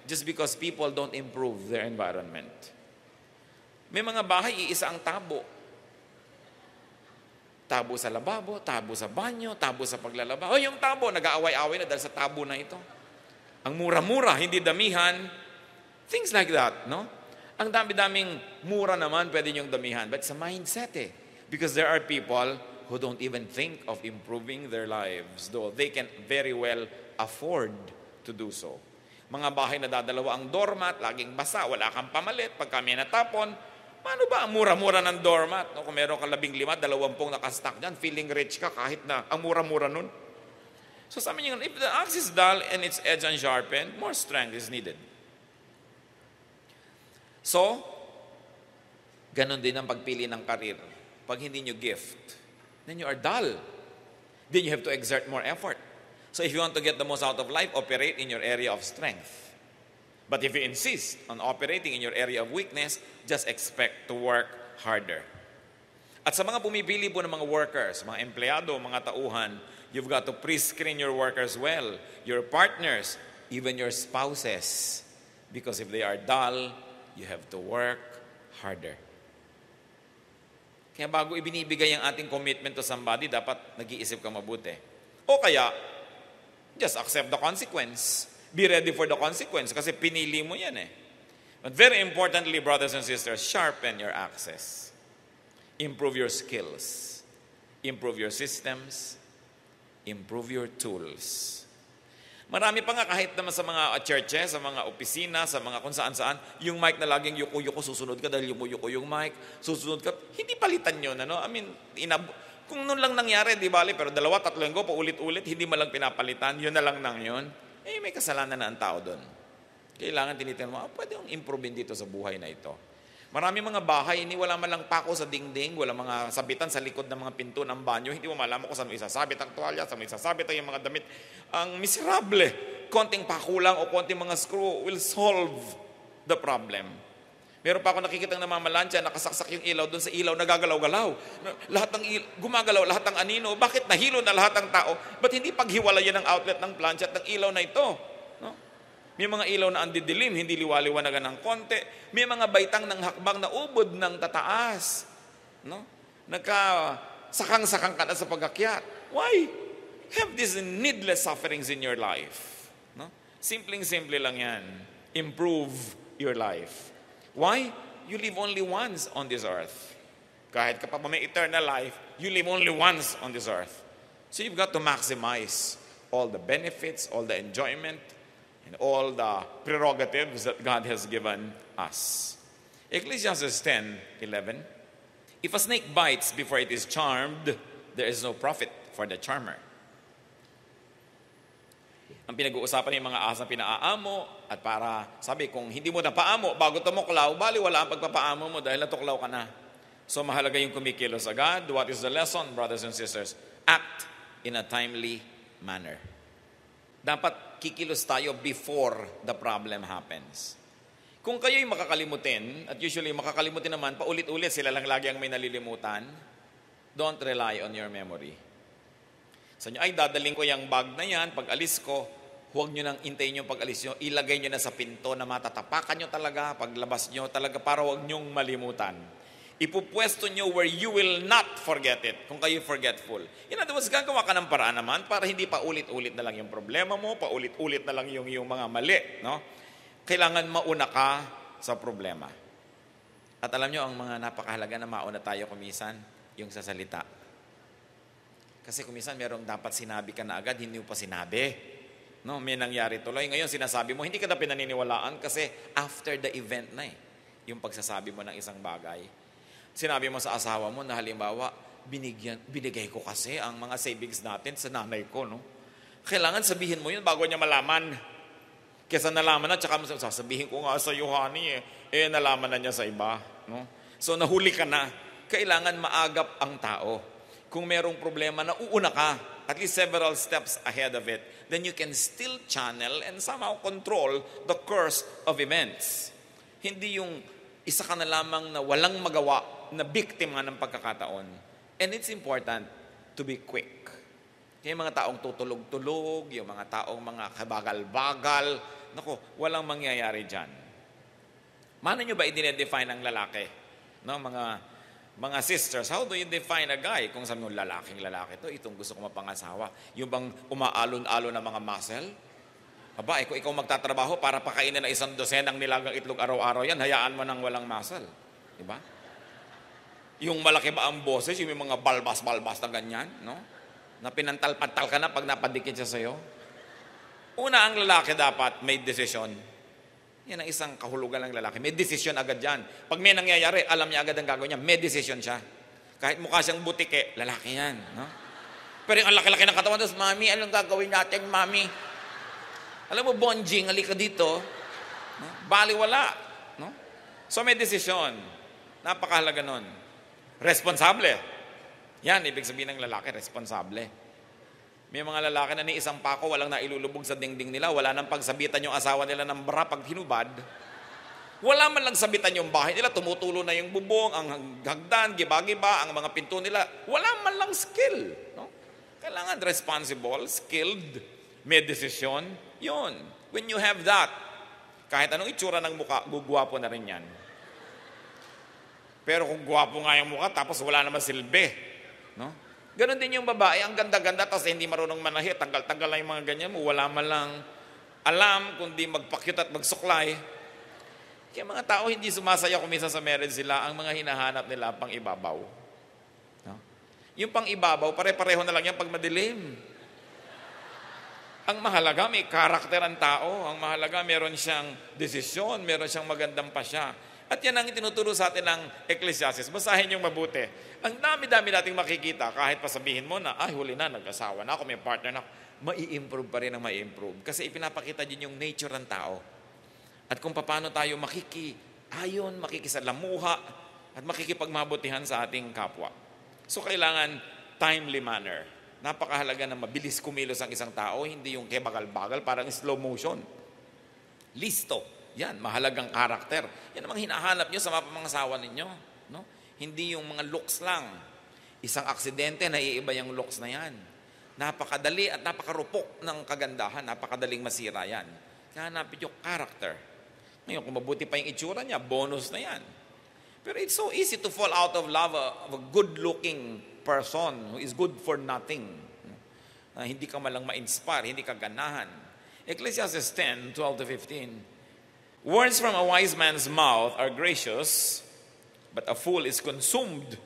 just because people don't improve their environment. May mga bahay, iisa ang tabo. Tabo sa lababo, tabo sa banyo, tabo sa paglalaba. O yung tabo, nag-aaway-away na dahil sa tabo na ito. Ang mura-mura, hindi damihan. Things like that, no? Ang dami-daming mura naman pwede niyong damihan. But it's a mindset eh. Because there are people who don't even think of improving their lives, though they can very well afford to do so. Mga bahay na dadalawa ang doormat, laging basa, wala kang pamalit, pag kami natapon, paano ba ang mura-mura ng doormat? No, kung meron ka labing lima, dalawampung nakastock dyan, feeling rich ka kahit na ang mura-mura nun. So sabi niyo, if the axe is dull and its edge unsharpened, more strength is needed. So, ganon din ang pagpili ng karir. Pag hindi nyo gift, then you are dull. Then you have to exert more effort. So if you want to get the most out of life, operate in your area of strength. But if you insist on operating in your area of weakness, just expect to work harder. At sa mga pumipili po ng mga workers, mga empleyado, mga tauhan, you've got to pre-screen your workers well, your partners, even your spouses. Because if they are dull, you have to work harder. Kaya bago ibinibigay ang ating commitment to somebody, dapat nag-iisip ka mabuti. O kaya, Just accept the consequence. Be ready for the consequence kasi pinili mo yan eh. But very importantly, brothers and sisters, sharpen your access. Improve your skills. Improve your systems. Improve your tools. Marami pa nga kahit naman sa mga churches, sa mga opisina, sa mga kung saan-saan, yung mic na laging yuko-yuko, susunod ka dahil yuko-yuko yung mic, susunod ka, hindi palitan yun, ano? I mean, inab- kung noon lang nangyari, di bali, pero dalawa, tatlo linggo, paulit-ulit, hindi man lang pinapalitan, yun na lang nang yun, eh may kasalanan na ang tao doon. Kailangan tinitingnan mo, ah, pwede yung improve dito sa buhay na ito. Marami mga bahay, hindi wala man lang pako sa dingding, wala mga sabitan sa likod ng mga pinto ng banyo, hindi mo malaman kung saan mo isasabit ang tuwalya, saan mo isasabit ang mga damit. Ang miserable, konting pako lang o konting mga screw will solve the problem. Meron pa ako nakikita ng namamalansya, nakasaksak yung ilaw doon sa ilaw, nagagalaw-galaw. Lahat ng il- gumagalaw, lahat ng anino. Bakit nahilo na lahat ng tao? Ba't hindi paghiwalayan ng outlet ng plancha at ng ilaw na ito? No? May mga ilaw na andidilim, hindi liwaliwanagan ng konti. May mga baitang ng hakbang na ubod ng tataas. No? Nagka sakang-sakang ka na sa pagakyat. Why? Have these needless sufferings in your life. No? Simpleng-simple lang yan. Improve your life. Why? You live only once on this earth. Kahit kapag may eternal life, you live only once on this earth. So you've got to maximize all the benefits, all the enjoyment, and all the prerogatives that God has given us. Ecclesiastes 10 11. If a snake bites before it is charmed, there is no profit for the charmer. Ang pinag-uusapan ng mga ahas na pinaaamo at para, sabi, kung hindi mo na paamo, bago tumuklaw, bali wala ang pagpapaamo mo dahil natuklaw ka na. So mahalaga yung kumikilos agad. What is the lesson, brothers and sisters? Act in a timely manner. Dapat kikilos tayo before the problem happens. Kung kayo'y makakalimutin, at usually makakalimutin naman, paulit-ulit sila lang lagi ang may nalilimutan, Don't rely on your memory. Sa inyo, ay dadaling ko yung bag na yan, pag alis ko, huwag nyo nang intayin yung pag alis nyo, ilagay nyo na sa pinto na matatapakan nyo talaga, paglabas nyo talaga, para huwag nyong malimutan. Ipupwesto nyo where you will not forget it, kung kayo forgetful. In other words, gagawa ka ng paraan naman para hindi pa ulit-ulit na lang yung problema mo, pa ulit-ulit na lang yung, yung mga mali. No? Kailangan mauna ka sa problema. At alam nyo, ang mga napakahalaga na mauna tayo kumisan, yung sa salita. Kasi kumisan merong dapat sinabi ka na agad, hindi mo pa sinabi. No, may nangyari tuloy. Ngayon sinasabi mo, hindi ka na pinaniniwalaan kasi after the event na eh. Yung pagsasabi mo ng isang bagay. Sinabi mo sa asawa mo na halimbawa, binigyan, binigay ko kasi ang mga savings natin sa nanay ko, no? Kailangan sabihin mo yun bago niya malaman. Kesa nalaman na, tsaka sasabihin ko nga sa iyo, honey, eh, eh nalaman na niya sa iba. No? So nahuli ka na. Kailangan maagap ang tao. Kung merong problema na uuna ka, at least several steps ahead of it, then you can still channel and somehow control the course of events. Hindi yung isa ka na lamang na walang magawa, na biktima ng pagkakataon. And it's important to be quick. Yung mga taong tutulog-tulog, yung mga taong mga kabagal-bagal, nako, walang mangyayari dyan. Mano nyo ba i-define ang lalaki? No, mga mga sisters, how do you define a guy? Kung sabi mo, lalaking lalaki to, itong gusto ko mapangasawa. Yung bang umaalon-alon na mga muscle? Aba, ikaw, ikaw magtatrabaho para pakainin na isang dosenang nilagang itlog araw-araw yan, hayaan mo nang walang muscle. Diba? Yung malaki ba ang boses, yung mga balbas-balbas na ganyan, no? Na pinantal-pantal ka na pag napadikit siya sa'yo. Una, ang lalaki dapat may desisyon. Yan ang isang kahulugan ng lalaki. May desisyon agad yan. Pag may nangyayari, alam niya agad ang gagawin niya. May desisyon siya. Kahit mukha siyang butike, lalaki yan. No? Pero yung laki-laki ng katawan, tapos, Mami, anong gagawin natin, Mami? Alam mo, bonjing, halika dito. No? Baliwala. No? So may desisyon. Napakahalaga nun. Responsable. Yan, ibig sabihin ng lalaki, responsable. May mga lalaki na ni isang pako, walang nailulubog sa dingding nila, wala nang pagsabitan yung asawa nila ng bra pag hinubad. Wala man lang sabitan yung bahay nila, tumutulo na yung bubong, ang hagdan, giba-giba, ang mga pinto nila. Wala man lang skill. No? Kailangan responsible, skilled, may desisyon. Yun. When you have that, kahit anong itsura ng mukha, gugwapo na rin yan. Pero kung gwapo nga yung mukha, tapos wala naman silbi. No? Ganon din yung babae, ang ganda-ganda, tapos hindi marunong manahit, tanggal-tanggal lang yung mga ganyan mo, wala man lang alam kundi magpakyut at magsuklay. Kaya mga tao hindi sumasaya kung minsan sa marriage sila, ang mga hinahanap nila pang ibabaw. No? Yung pang ibabaw, pare-pareho na lang yan pag madilim. Ang mahalaga, may karakter ang tao. Ang mahalaga, meron siyang desisyon, meron siyang magandang pasya. At yan ang tinuturo sa atin ng Ecclesiastes. Basahin yung mabuti. Ang dami-dami nating makikita, kahit pasabihin mo na, ay, huli na, nag-asawa na ako, may partner na ako. Mai-improve pa rin ang mai-improve. Kasi ipinapakita din yung nature ng tao. At kung paano tayo makiki, ayon, makikisalamuha, at makikipagmabutihan sa ating kapwa. So, kailangan timely manner. Napakahalaga na mabilis kumilos ang isang tao, hindi yung kebagal-bagal, parang slow motion. Listo yan, mahalagang karakter. Yan ang hinahanap nyo sa mga pangasawa ninyo. No? Hindi yung mga looks lang. Isang aksidente, naiiba yung looks na yan. Napakadali at napakarupok ng kagandahan. Napakadaling masira yan. Hanapin yung character. Ngayon, kung mabuti pa yung itsura niya, bonus na yan. Pero it's so easy to fall out of love of a good-looking person who is good for nothing. Na hindi ka malang ma-inspire, hindi ka ganahan. Ecclesiastes 10, 12 to 15, Words from a wise man's mouth are gracious, but a fool is consumed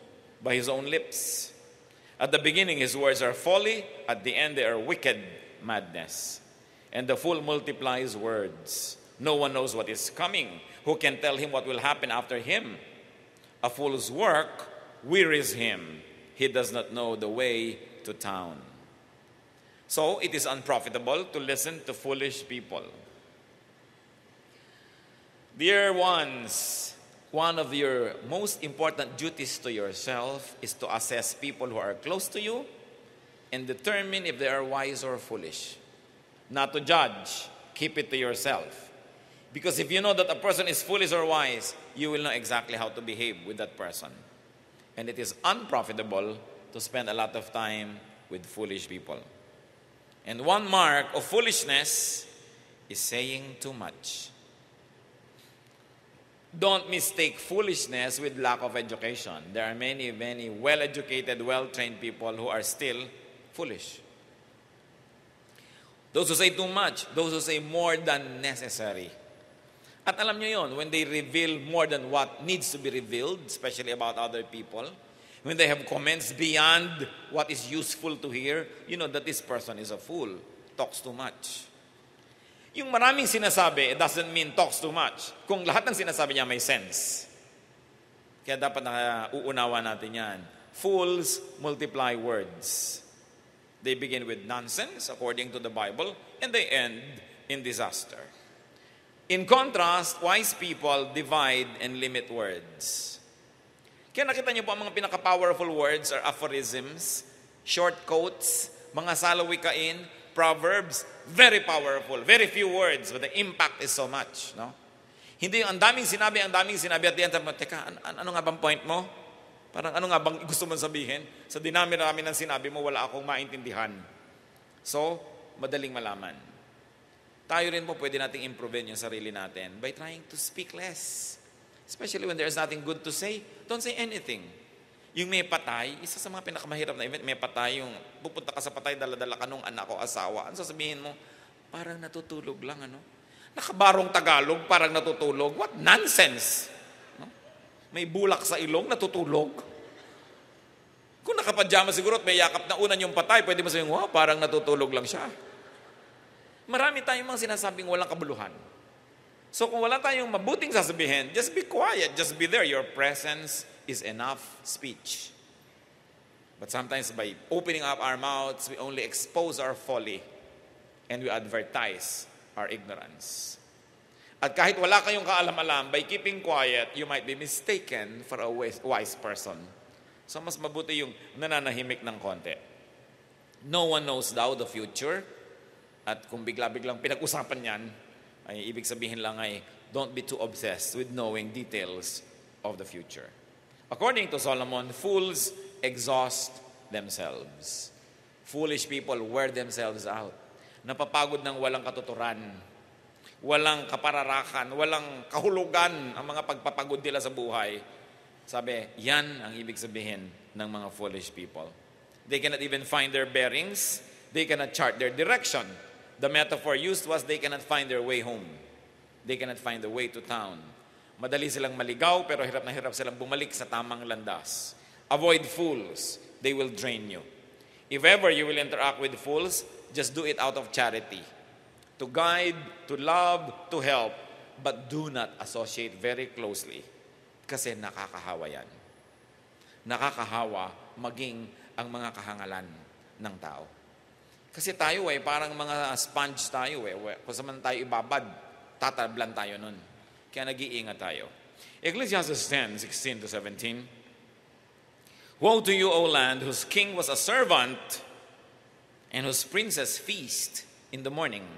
by his own lips. At the beginning, his words are folly, at the end, they are wicked madness. And the fool multiplies words. No one knows what is coming. Who can tell him what will happen after him? A fool's work wearies him. He does not know the way to town. So it is unprofitable to listen to foolish people. Dear ones, one of your most important duties to yourself is to assess people who are close to you and determine if they are wise or foolish. Not to judge, keep it to yourself. Because if you know that a person is foolish or wise, you will know exactly how to behave with that person. And it is unprofitable to spend a lot of time with foolish people. And one mark of foolishness is saying too much. Don't mistake foolishness with lack of education. There are many, many well educated, well trained people who are still foolish. Those who say too much, those who say more than necessary. At alam nyo yon, when they reveal more than what needs to be revealed, especially about other people, when they have comments beyond what is useful to hear, you know that this person is a fool, talks too much. Yung maraming sinasabi, it doesn't mean talks too much. Kung lahat ng sinasabi niya may sense. Kaya dapat na uunawa natin yan. Fools multiply words. They begin with nonsense, according to the Bible, and they end in disaster. In contrast, wise people divide and limit words. Kaya nakita niyo po ang mga pinaka-powerful words are aphorisms, short quotes, mga salawikain, proverbs, very powerful. Very few words, but the impact is so much. No? Hindi yung ang daming sinabi, ang daming sinabi at the end, teka, an- an- ano nga bang point mo? Parang ano nga bang gusto mong sabihin? Sa dinami-rami ng sinabi mo, wala akong maintindihan. So, madaling malaman. Tayo rin po pwede nating improve yung sarili natin by trying to speak less. Especially when there's nothing good to say, don't say anything. Yung may patay, isa sa mga pinakamahirap na event, may patay, yung pupunta ka sa patay, daladala ka nung anak o asawa. Ano sasabihin mo? Parang natutulog lang, ano? Nakabarong Tagalog, parang natutulog. What nonsense! No? May bulak sa ilong, natutulog. Kung nakapadyama siguro at may yakap na unan yung patay, pwede mo sabihin, wow, parang natutulog lang siya. Marami tayong mga sinasabing walang kabuluhan. So kung wala tayong mabuting sasabihin, just be quiet, just be there. Your presence is enough speech. But sometimes by opening up our mouths, we only expose our folly and we advertise our ignorance. At kahit wala kayong kaalam-alam, by keeping quiet, you might be mistaken for a wise, person. So mas mabuti yung nananahimik ng konti. No one knows thou the future. At kung bigla-biglang pinag-usapan yan, ay ibig sabihin lang ay don't be too obsessed with knowing details of the future. According to Solomon, fools exhaust themselves. Foolish people wear themselves out. Napapagod ng walang katuturan, walang kapararakan, walang kahulugan ang mga pagpapagod nila sa buhay. Sabi, yan ang ibig sabihin ng mga foolish people. They cannot even find their bearings. They cannot chart their direction. The metaphor used was they cannot find their way home. They cannot find the way to town. Madali silang maligaw pero hirap na hirap silang bumalik sa tamang landas. Avoid fools. They will drain you. If ever you will interact with fools, just do it out of charity. To guide, to love, to help, but do not associate very closely kasi nakakahawa yan. Nakakahawa maging ang mga kahangalan ng tao. Kasi tayo eh, parang mga sponge tayo eh. Kung saan tayo ibabad, tatablan tayo nun. Kaya nag-iingat tayo. Ecclesiastes 10, 16 to 17. Woe to you, O land, whose king was a servant and whose princes feast in the morning.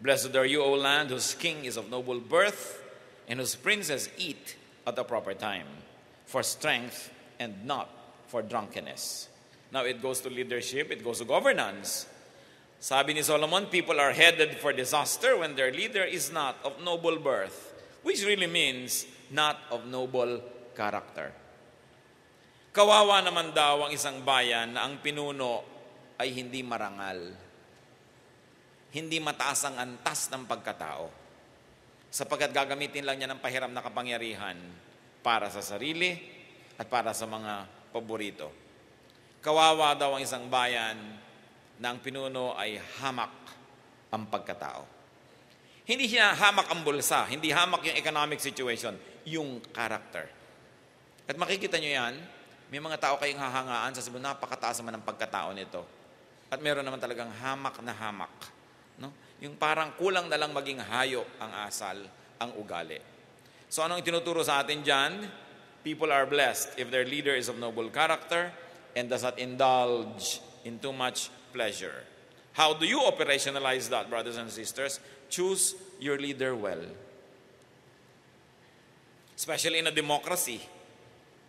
Blessed are you, O land, whose king is of noble birth and whose princes eat at the proper time, for strength and not for drunkenness. Now it goes to leadership, it goes to governance. Sabi ni Solomon, people are headed for disaster when their leader is not of noble birth, which really means not of noble character. Kawawa naman daw ang isang bayan na ang pinuno ay hindi marangal. Hindi mataas ang antas ng pagkatao. Sapagkat gagamitin lang niya ng pahiram na kapangyarihan para sa sarili at para sa mga paborito. Kawawa daw ang isang bayan na ang pinuno ay hamak ang pagkatao. Hindi hamak ang bulsa, hindi hamak yung economic situation, yung character. At makikita nyo yan, may mga tao kayong hahangaan sa sabi, napakataas naman ang pagkatao nito. At meron naman talagang hamak na hamak. No? Yung parang kulang na lang maging hayo ang asal, ang ugali. So anong tinuturo sa atin dyan? People are blessed if their leader is of noble character and does not indulge in too much pleasure. How do you operationalize that, brothers and sisters? Choose your leader well. Especially in a democracy,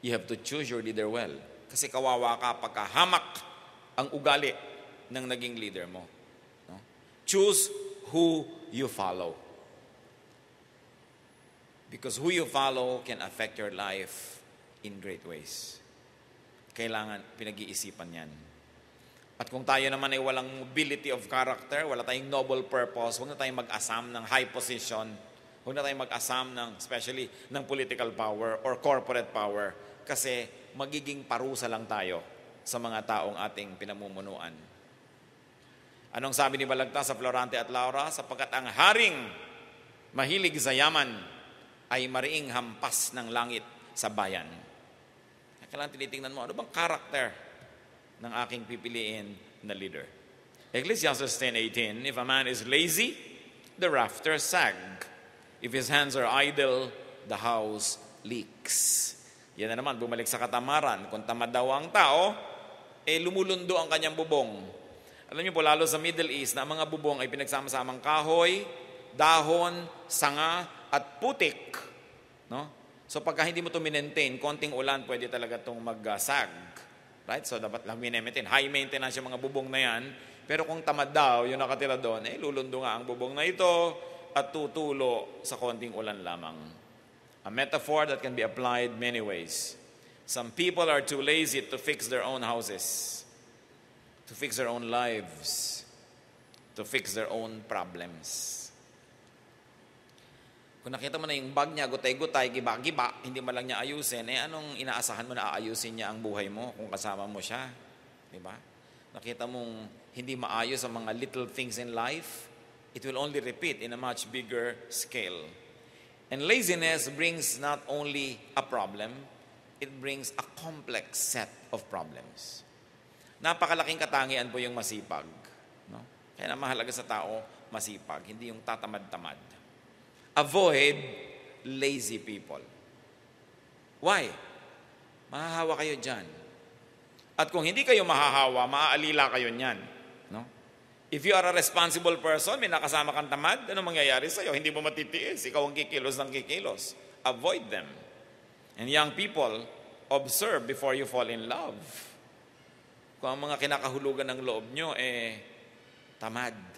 you have to choose your leader well. Kasi kawawa ka pagkahamak ang ugali ng naging leader mo. No? Choose who you follow. Because who you follow can affect your life in great ways. Kailangan pinag-iisipan yan. At kung tayo naman ay walang mobility of character, wala tayong noble purpose, huwag na tayong mag-asam ng high position, huwag na tayong mag-asam ng, especially, ng political power or corporate power, kasi magiging parusa lang tayo sa mga taong ating pinamumunuan. Anong sabi ni Balagta sa Florante at Laura? Sapagkat ang haring mahilig sa yaman ay mariing hampas ng langit sa bayan. Kailangan tinitingnan mo, ano bang karakter ng aking pipiliin na leader? Ecclesiastes 10.18, If a man is lazy, the rafters sag. If his hands are idle, the house leaks. Yan na naman, bumalik sa katamaran. Kung tamad daw ang tao, eh lumulundo ang kanyang bubong. Alam niyo po, lalo sa Middle East, na ang mga bubong ay pinagsama-samang kahoy, dahon, sanga, at putik. No? So pagka hindi mo ito minentain, konting ulan, pwede talaga itong magsag. Right? So dapat lang minemaintain. High maintenance yung mga bubong na yan. Pero kung tamad daw, yung nakatira doon, eh lulundo nga ang bubong na ito at tutulo sa konting ulan lamang. A metaphor that can be applied many ways. Some people are too lazy to fix their own houses to fix their own lives, to fix their own problems. Kung nakita mo na yung bag niya, gutay-gutay, giba-giba, hindi mo lang niya ayusin, eh anong inaasahan mo na aayusin niya ang buhay mo kung kasama mo siya? Di ba? Nakita mong hindi maayos ang mga little things in life, it will only repeat in a much bigger scale. And laziness brings not only a problem, it brings a complex set of problems. Napakalaking katangian po yung masipag. No? Kaya na mahalaga sa tao, masipag, hindi yung tatamad-tamad. Avoid lazy people. Why? Mahahawa kayo dyan. At kung hindi kayo mahahawa, maaalila kayo niyan. No? If you are a responsible person, may nakasama kang tamad, ano mangyayari sa'yo? Hindi mo matitiis. Ikaw ang kikilos ng kikilos. Avoid them. And young people, observe before you fall in love. Kung ang mga kinakahulugan ng loob nyo, eh, tamad.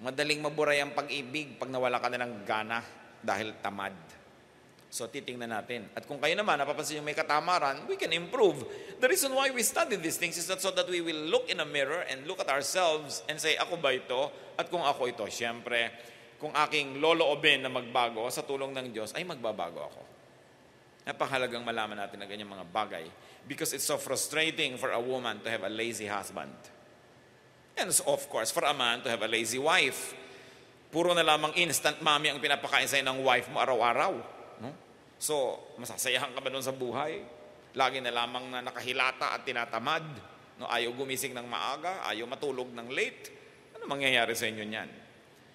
Madaling maburay ang pag-ibig pag nawala ka na ng gana dahil tamad. So, titingnan natin. At kung kayo naman, napapansin nyo may katamaran, we can improve. The reason why we study these things is that so that we will look in a mirror and look at ourselves and say, ako ba ito? At kung ako ito, siyempre, kung aking loloobin na magbago sa tulong ng Diyos, ay magbabago ako. Napakahalagang malaman natin na ganyang mga bagay because it's so frustrating for a woman to have a lazy husband. And of course, for a man to have a lazy wife. Puro na lamang instant mommy ang pinapakain sa'yo ng wife mo araw-araw. No? So, masasayahan ka ba doon sa buhay? Lagi na lamang na nakahilata at tinatamad. No? Ayaw gumising ng maaga, ayaw matulog ng late. Ano mangyayari sa inyo niyan?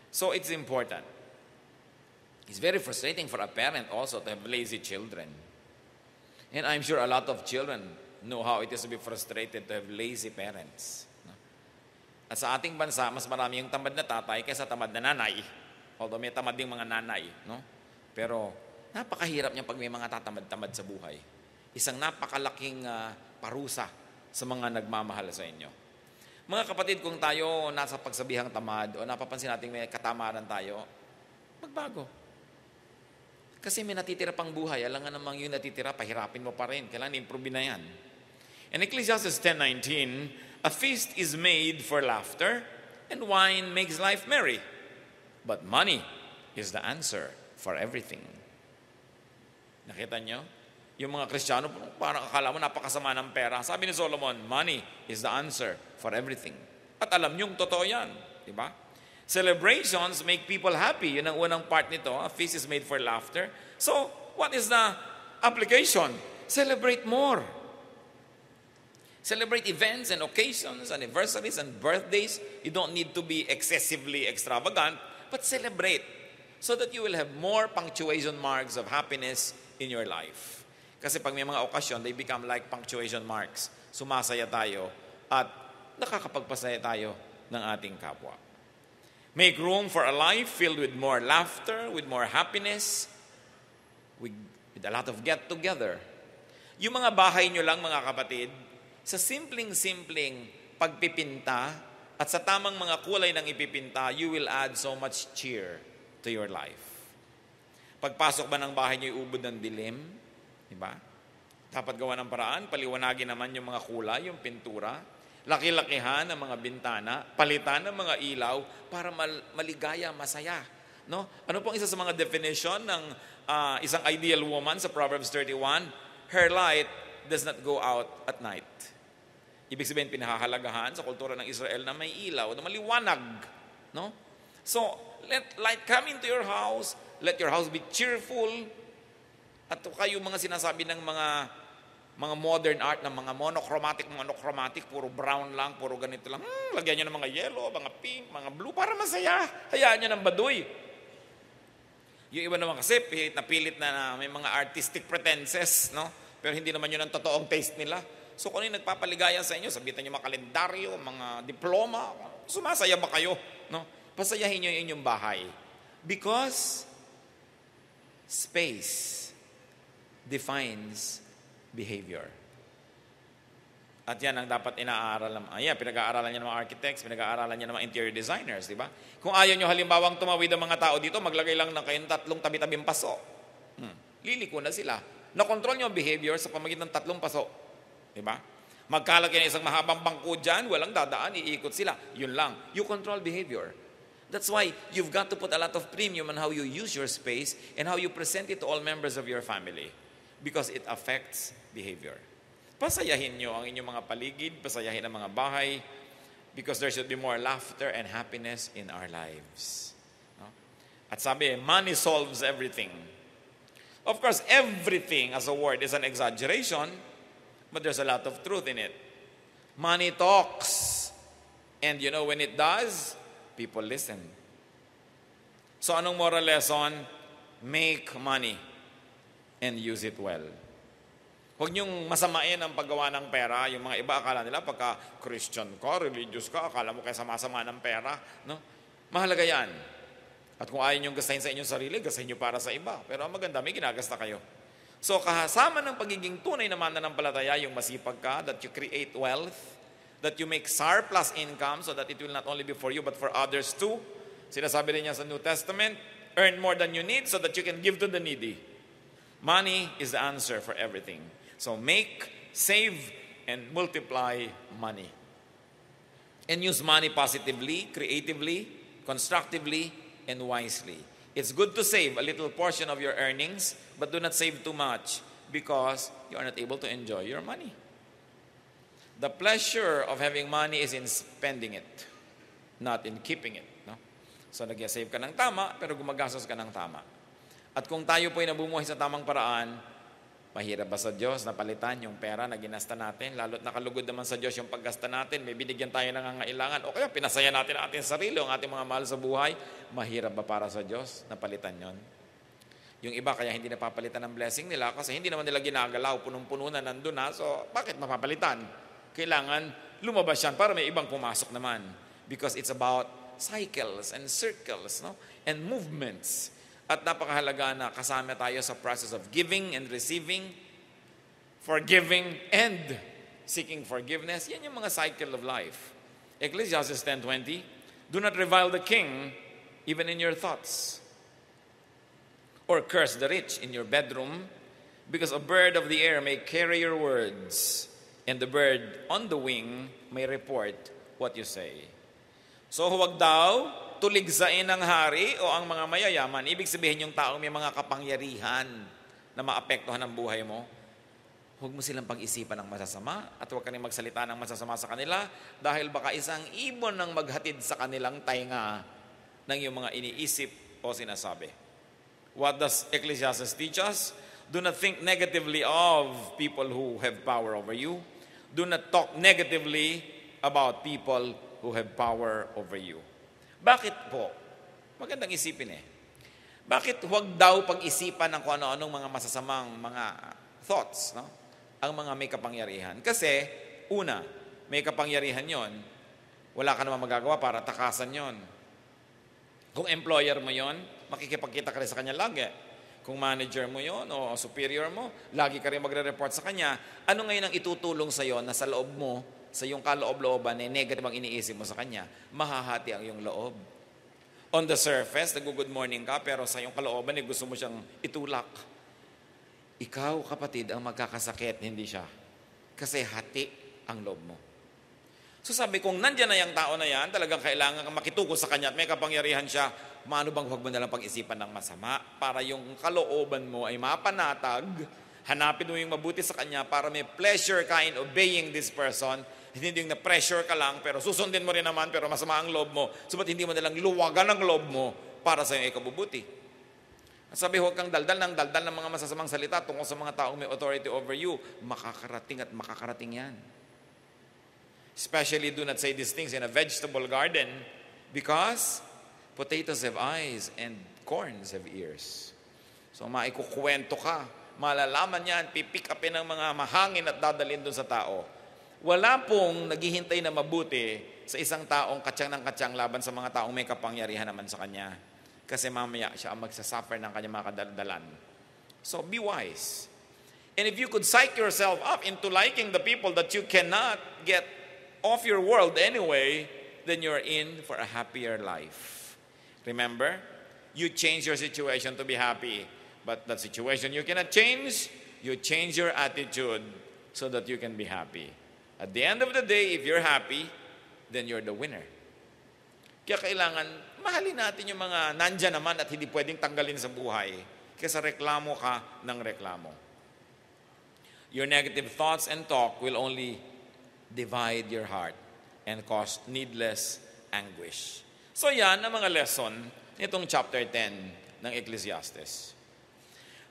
So, it's important. It's very frustrating for a parent also to have lazy children. And I'm sure a lot of children know how it is to be frustrated to have lazy parents. At sa ating bansa, mas marami yung tamad na tatay kaysa tamad na nanay. Although may tamad ding mga nanay. No? Pero napakahirap niya pag may mga tatamad-tamad sa buhay. Isang napakalaking uh, parusa sa mga nagmamahal sa inyo. Mga kapatid, kung tayo nasa pagsabihang tamad o napapansin natin may katamaran tayo, magbago. Kasi may natitira pang buhay. Alam nga namang yung natitira, pahirapin mo pa rin. Kailangan improve na yan. In Ecclesiastes 10.19, A feast is made for laughter, and wine makes life merry. But money is the answer for everything. Nakita nyo? Yung mga Kristiyano, parang akala mo napakasama ng pera. Sabi ni Solomon, money is the answer for everything. At alam nyo, totoo yan. Di ba? Celebrations make people happy. Yun ang unang part nito. A feast is made for laughter. So, what is the application? Celebrate more. Celebrate events and occasions, anniversaries and birthdays. You don't need to be excessively extravagant, but celebrate so that you will have more punctuation marks of happiness in your life. Kasi pag may mga okasyon, they become like punctuation marks. Sumasaya tayo at nakakapagpasaya tayo ng ating kapwa. Make room for a life filled with more laughter, with more happiness, with, with a lot of get-together. Yung mga bahay nyo lang, mga kapatid, sa simpleng-simpleng pagpipinta at sa tamang mga kulay ng ipipinta, you will add so much cheer to your life. Pagpasok ba ng bahay nyo, ubod ng dilim? Di ba? Dapat gawa ng paraan, paliwanagin naman yung mga kulay, yung pintura, laki-lakihan ng mga bintana, palitan ng mga ilaw para mal- maligaya, masaya. No? Ano pong isa sa mga definition ng uh, isang ideal woman sa Proverbs 31? Her light does not go out at night. Ibig sabihin, pinahahalagahan sa kultura ng Israel na may ilaw, na maliwanag. No? So, let light come into your house, let your house be cheerful, at kayo mga sinasabi ng mga mga modern art ng mga monochromatic, monochromatic, puro brown lang, puro ganito lang. Hmm, lagyan nyo ng mga yellow, mga pink, mga blue, para masaya. Hayaan nyo ng baduy. Yung iba naman kasi, pilit na pilit na, na may mga artistic pretenses, no? Pero hindi naman yun ang totoong taste nila. So kung ano nagpapaligaya sa inyo, sabitan nyo mga kalendaryo, mga diploma, sumasaya ba kayo? No? Pasayahin nyo yung inyong bahay. Because space defines behavior. At yan ang dapat inaaral ng, ayan, pinag-aaralan niya ng mga architects, pinag-aaralan niya ng mga interior designers, di ba? Kung ayaw nyo halimbawang tumawid ang mga tao dito, maglagay lang ng kayong tatlong tabi-tabing paso. Hmm. Liliko na sila. Na-control nyo ang behavior sa pamagitan ng tatlong paso. Di ba? Magkalagay ng isang mahabang bangko dyan, walang dadaan, iikot sila. Yun lang. You control behavior. That's why you've got to put a lot of premium on how you use your space and how you present it to all members of your family. Because it affects behavior. Pasayahin nyo ang inyong mga paligid, pasayahin ang mga bahay, because there should be more laughter and happiness in our lives. No? At sabi, money solves everything. Of course, everything as a word is an exaggeration, but there's a lot of truth in it. Money talks. And you know, when it does, people listen. So anong moral lesson? Make money and use it well. Huwag niyong masamain ang paggawa ng pera. Yung mga iba, akala nila pagka Christian ka, religious ka, akala mo kaya sama-sama ng pera. No? Mahalaga yan. At kung ayaw niyong gastahin sa inyong sarili, gastahin niyo para sa iba. Pero ang maganda, may ginagasta kayo. So kasama ng pagiging tunay na mananampalataya, yung masipag ka, that you create wealth, that you make surplus income so that it will not only be for you but for others too. Sinasabi rin niya sa New Testament, earn more than you need so that you can give to the needy. Money is the answer for everything. So make, save, and multiply money. And use money positively, creatively, constructively, and wisely. It's good to save a little portion of your earnings, but do not save too much because you are not able to enjoy your money. The pleasure of having money is in spending it, not in keeping it. No? So nag-save ka ng tama, pero gumagastos ka ng tama. At kung tayo po ay nabumuhay sa tamang paraan, Mahirap ba sa Diyos na palitan yung pera na ginasta natin? Lalo't nakalugod naman sa Diyos yung paggasta natin. May binigyan tayo ng ngangailangan. O kaya pinasaya natin ang ating sarili, ang ating mga mahal sa buhay. Mahirap ba para sa Diyos na palitan yon? Yung iba kaya hindi napapalitan ng blessing nila kasi hindi naman nila ginagalaw, punong-puno na nandun na. So, bakit mapapalitan? Kailangan lumabas yan para may ibang pumasok naman. Because it's about cycles and circles no? and movements. At napakahalaga na kasama tayo sa process of giving and receiving, forgiving and seeking forgiveness. Yan yung mga cycle of life. Ecclesiastes 10.20, Do not revile the king even in your thoughts, or curse the rich in your bedroom, because a bird of the air may carry your words, and the bird on the wing may report what you say. So huwag daw tuligsain ng hari o ang mga mayayaman. Ibig sabihin yung taong may mga kapangyarihan na maapektuhan ang buhay mo. Huwag mo silang pag-isipan ng masasama at huwag ka magsalita ng masasama sa kanila dahil baka isang ibon ng maghatid sa kanilang tainga ng iyong mga iniisip o sinasabi. What does Ecclesiastes teach us? Do not think negatively of people who have power over you. Do not talk negatively about people who have power over you. Bakit po? Magandang isipin eh. Bakit huwag daw pag-isipan ng kung ano-anong mga masasamang mga thoughts, no? Ang mga may kapangyarihan. Kasi, una, may kapangyarihan yon, wala ka naman magagawa para takasan yon. Kung employer mo yon, makikipagkita ka rin sa kanya lagi. Kung manager mo yon o superior mo, lagi ka rin magre-report sa kanya, ano ngayon ang itutulong sa iyo na sa loob mo, sa iyong kaloob-looban, na negative ang iniisip mo sa kanya, mahahati ang iyong loob. On the surface, nag-good morning ka, pero sa iyong kalooban, eh, gusto mo siyang itulak. Ikaw, kapatid, ang magkakasakit, hindi siya. Kasi hati ang loob mo. So sabi kong nandyan na yung tao na yan, talagang kailangan kang makituko sa kanya at may kapangyarihan siya, maano bang huwag mo nalang pag-isipan ng masama para yung kalooban mo ay mapanatag, hanapin mo yung mabuti sa kanya para may pleasure ka in obeying this person, hindi yung na-pressure ka lang, pero susundin mo rin naman, pero masama ang loob mo, sabat hindi mo nalang luwagan ang loob mo para sa iyong ikabubuti. At sabi, huwag kang daldal ng daldal ng mga masasamang salita tungkol sa mga taong may authority over you. Makakarating at makakarating yan. Especially do not say these things in a vegetable garden because potatoes have eyes and corns have ears. So maikukwento ka, malalaman yan, pipick upin ng mga mahangin at dadalhin doon sa tao. Wala pong naghihintay na mabuti sa isang taong katsang ng katsang laban sa mga taong may kapangyarihan naman sa kanya. Kasi mamaya siya ang magsasuffer ng kanyang mga kadaldalan. So be wise. And if you could psych yourself up into liking the people that you cannot get off your world anyway, then you're in for a happier life. Remember, you change your situation to be happy, but that situation you cannot change, you change your attitude so that you can be happy. At the end of the day, if you're happy, then you're the winner. Kaya kailangan, mahalin natin yung mga nandyan naman at hindi pwedeng tanggalin sa buhay. Kesa reklamo ka ng reklamo. Your negative thoughts and talk will only divide your heart and cause needless anguish. So yan ang mga lesson nitong chapter 10 ng Ecclesiastes.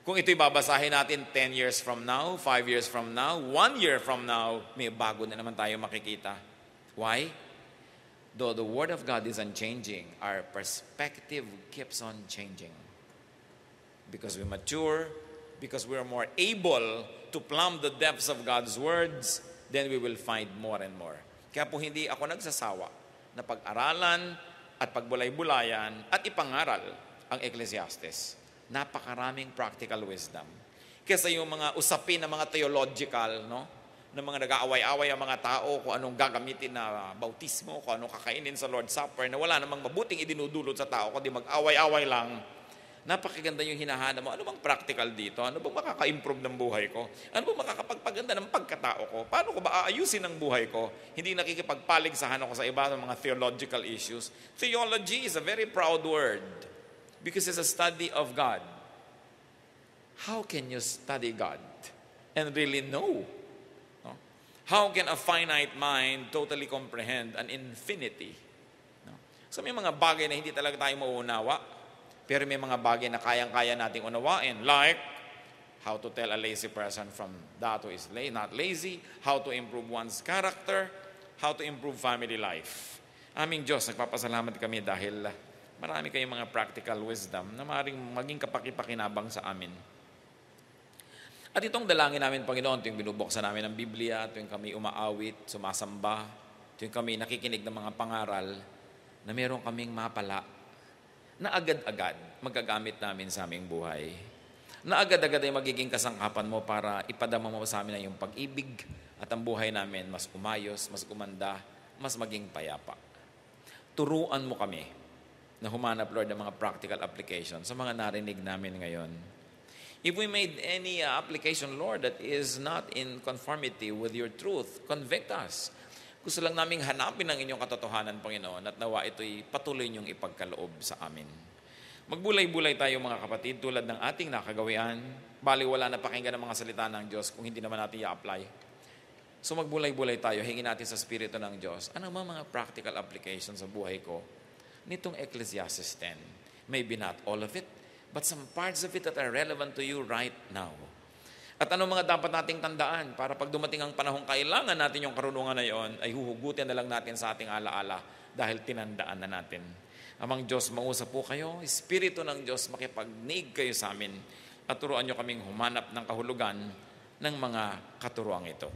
Kung ito'y babasahin natin 10 years from now, 5 years from now, 1 year from now, may bago na naman tayo makikita. Why? Though the Word of God is unchanging, our perspective keeps on changing. Because we mature, because we are more able to plumb the depths of God's words, then we will find more and more. Kaya po hindi ako nagsasawa na pag-aralan at pagbulay-bulayan at ipangaral ang Ecclesiastes. Napakaraming practical wisdom. Kesa yung mga usapin ng mga theological, no? ng mga nag-aaway-away ang mga tao kung anong gagamitin na bautismo, kung anong kakainin sa Lord's Supper, na wala namang mabuting idinudulot sa tao, kundi mag-away-away lang Napakaganda yung hinahanap mo. Ano bang practical dito? Ano bang makaka-improve ng buhay ko? Ano bang makakapagpaganda ng pagkatao ko? Paano ko ba aayusin ang buhay ko? Hindi nakikipagpaligsahan ako sa iba ng mga theological issues. Theology is a very proud word because it's a study of God. How can you study God and really know? No? How can a finite mind totally comprehend an infinity? No? So may mga bagay na hindi talaga tayo mauunawa. Pero may mga bagay na kayang-kaya nating unawain. Like, how to tell a lazy person from that who is la- not lazy, how to improve one's character, how to improve family life. Aming Diyos, nagpapasalamat kami dahil marami kayong mga practical wisdom na maaaring maging kapakipakinabang sa amin. At itong dalangin namin, Panginoon, tuwing binubuksan namin ang Biblia, tuwing kami umaawit, sumasamba, tuwing kami nakikinig ng mga pangaral, na meron kaming mapala na agad-agad magagamit namin sa aming buhay. Na agad-agad ay magiging kasangkapan mo para ipadama mo sa amin na yung pag-ibig at ang buhay namin mas umayos, mas gumanda, mas maging payapa. Turuan mo kami na humanap, Lord, ng mga practical application sa mga narinig namin ngayon. If we made any uh, application, Lord, that is not in conformity with your truth, convict us. Gusto lang naming hanapin ang inyong katotohanan, Panginoon, at nawa ito'y patuloy niyong ipagkaloob sa amin. Magbulay-bulay tayo mga kapatid tulad ng ating nakagawian. Bali wala na pakinggan ng mga salita ng Diyos kung hindi naman natin i-apply. So magbulay-bulay tayo, hingin natin sa Espiritu ng Diyos. Ano mga mga practical applications sa buhay ko nitong Ecclesiastes 10? Maybe not all of it, but some parts of it that are relevant to you right now. At ano mga dapat nating tandaan para pag dumating ang panahong kailangan natin yung karunungan na yon, ay huhugutin na lang natin sa ating alaala dahil tinandaan na natin. Amang Diyos, mausap po kayo, Espiritu ng Diyos, makipagnig kayo sa amin at turuan nyo kaming humanap ng kahulugan ng mga katuruang ito.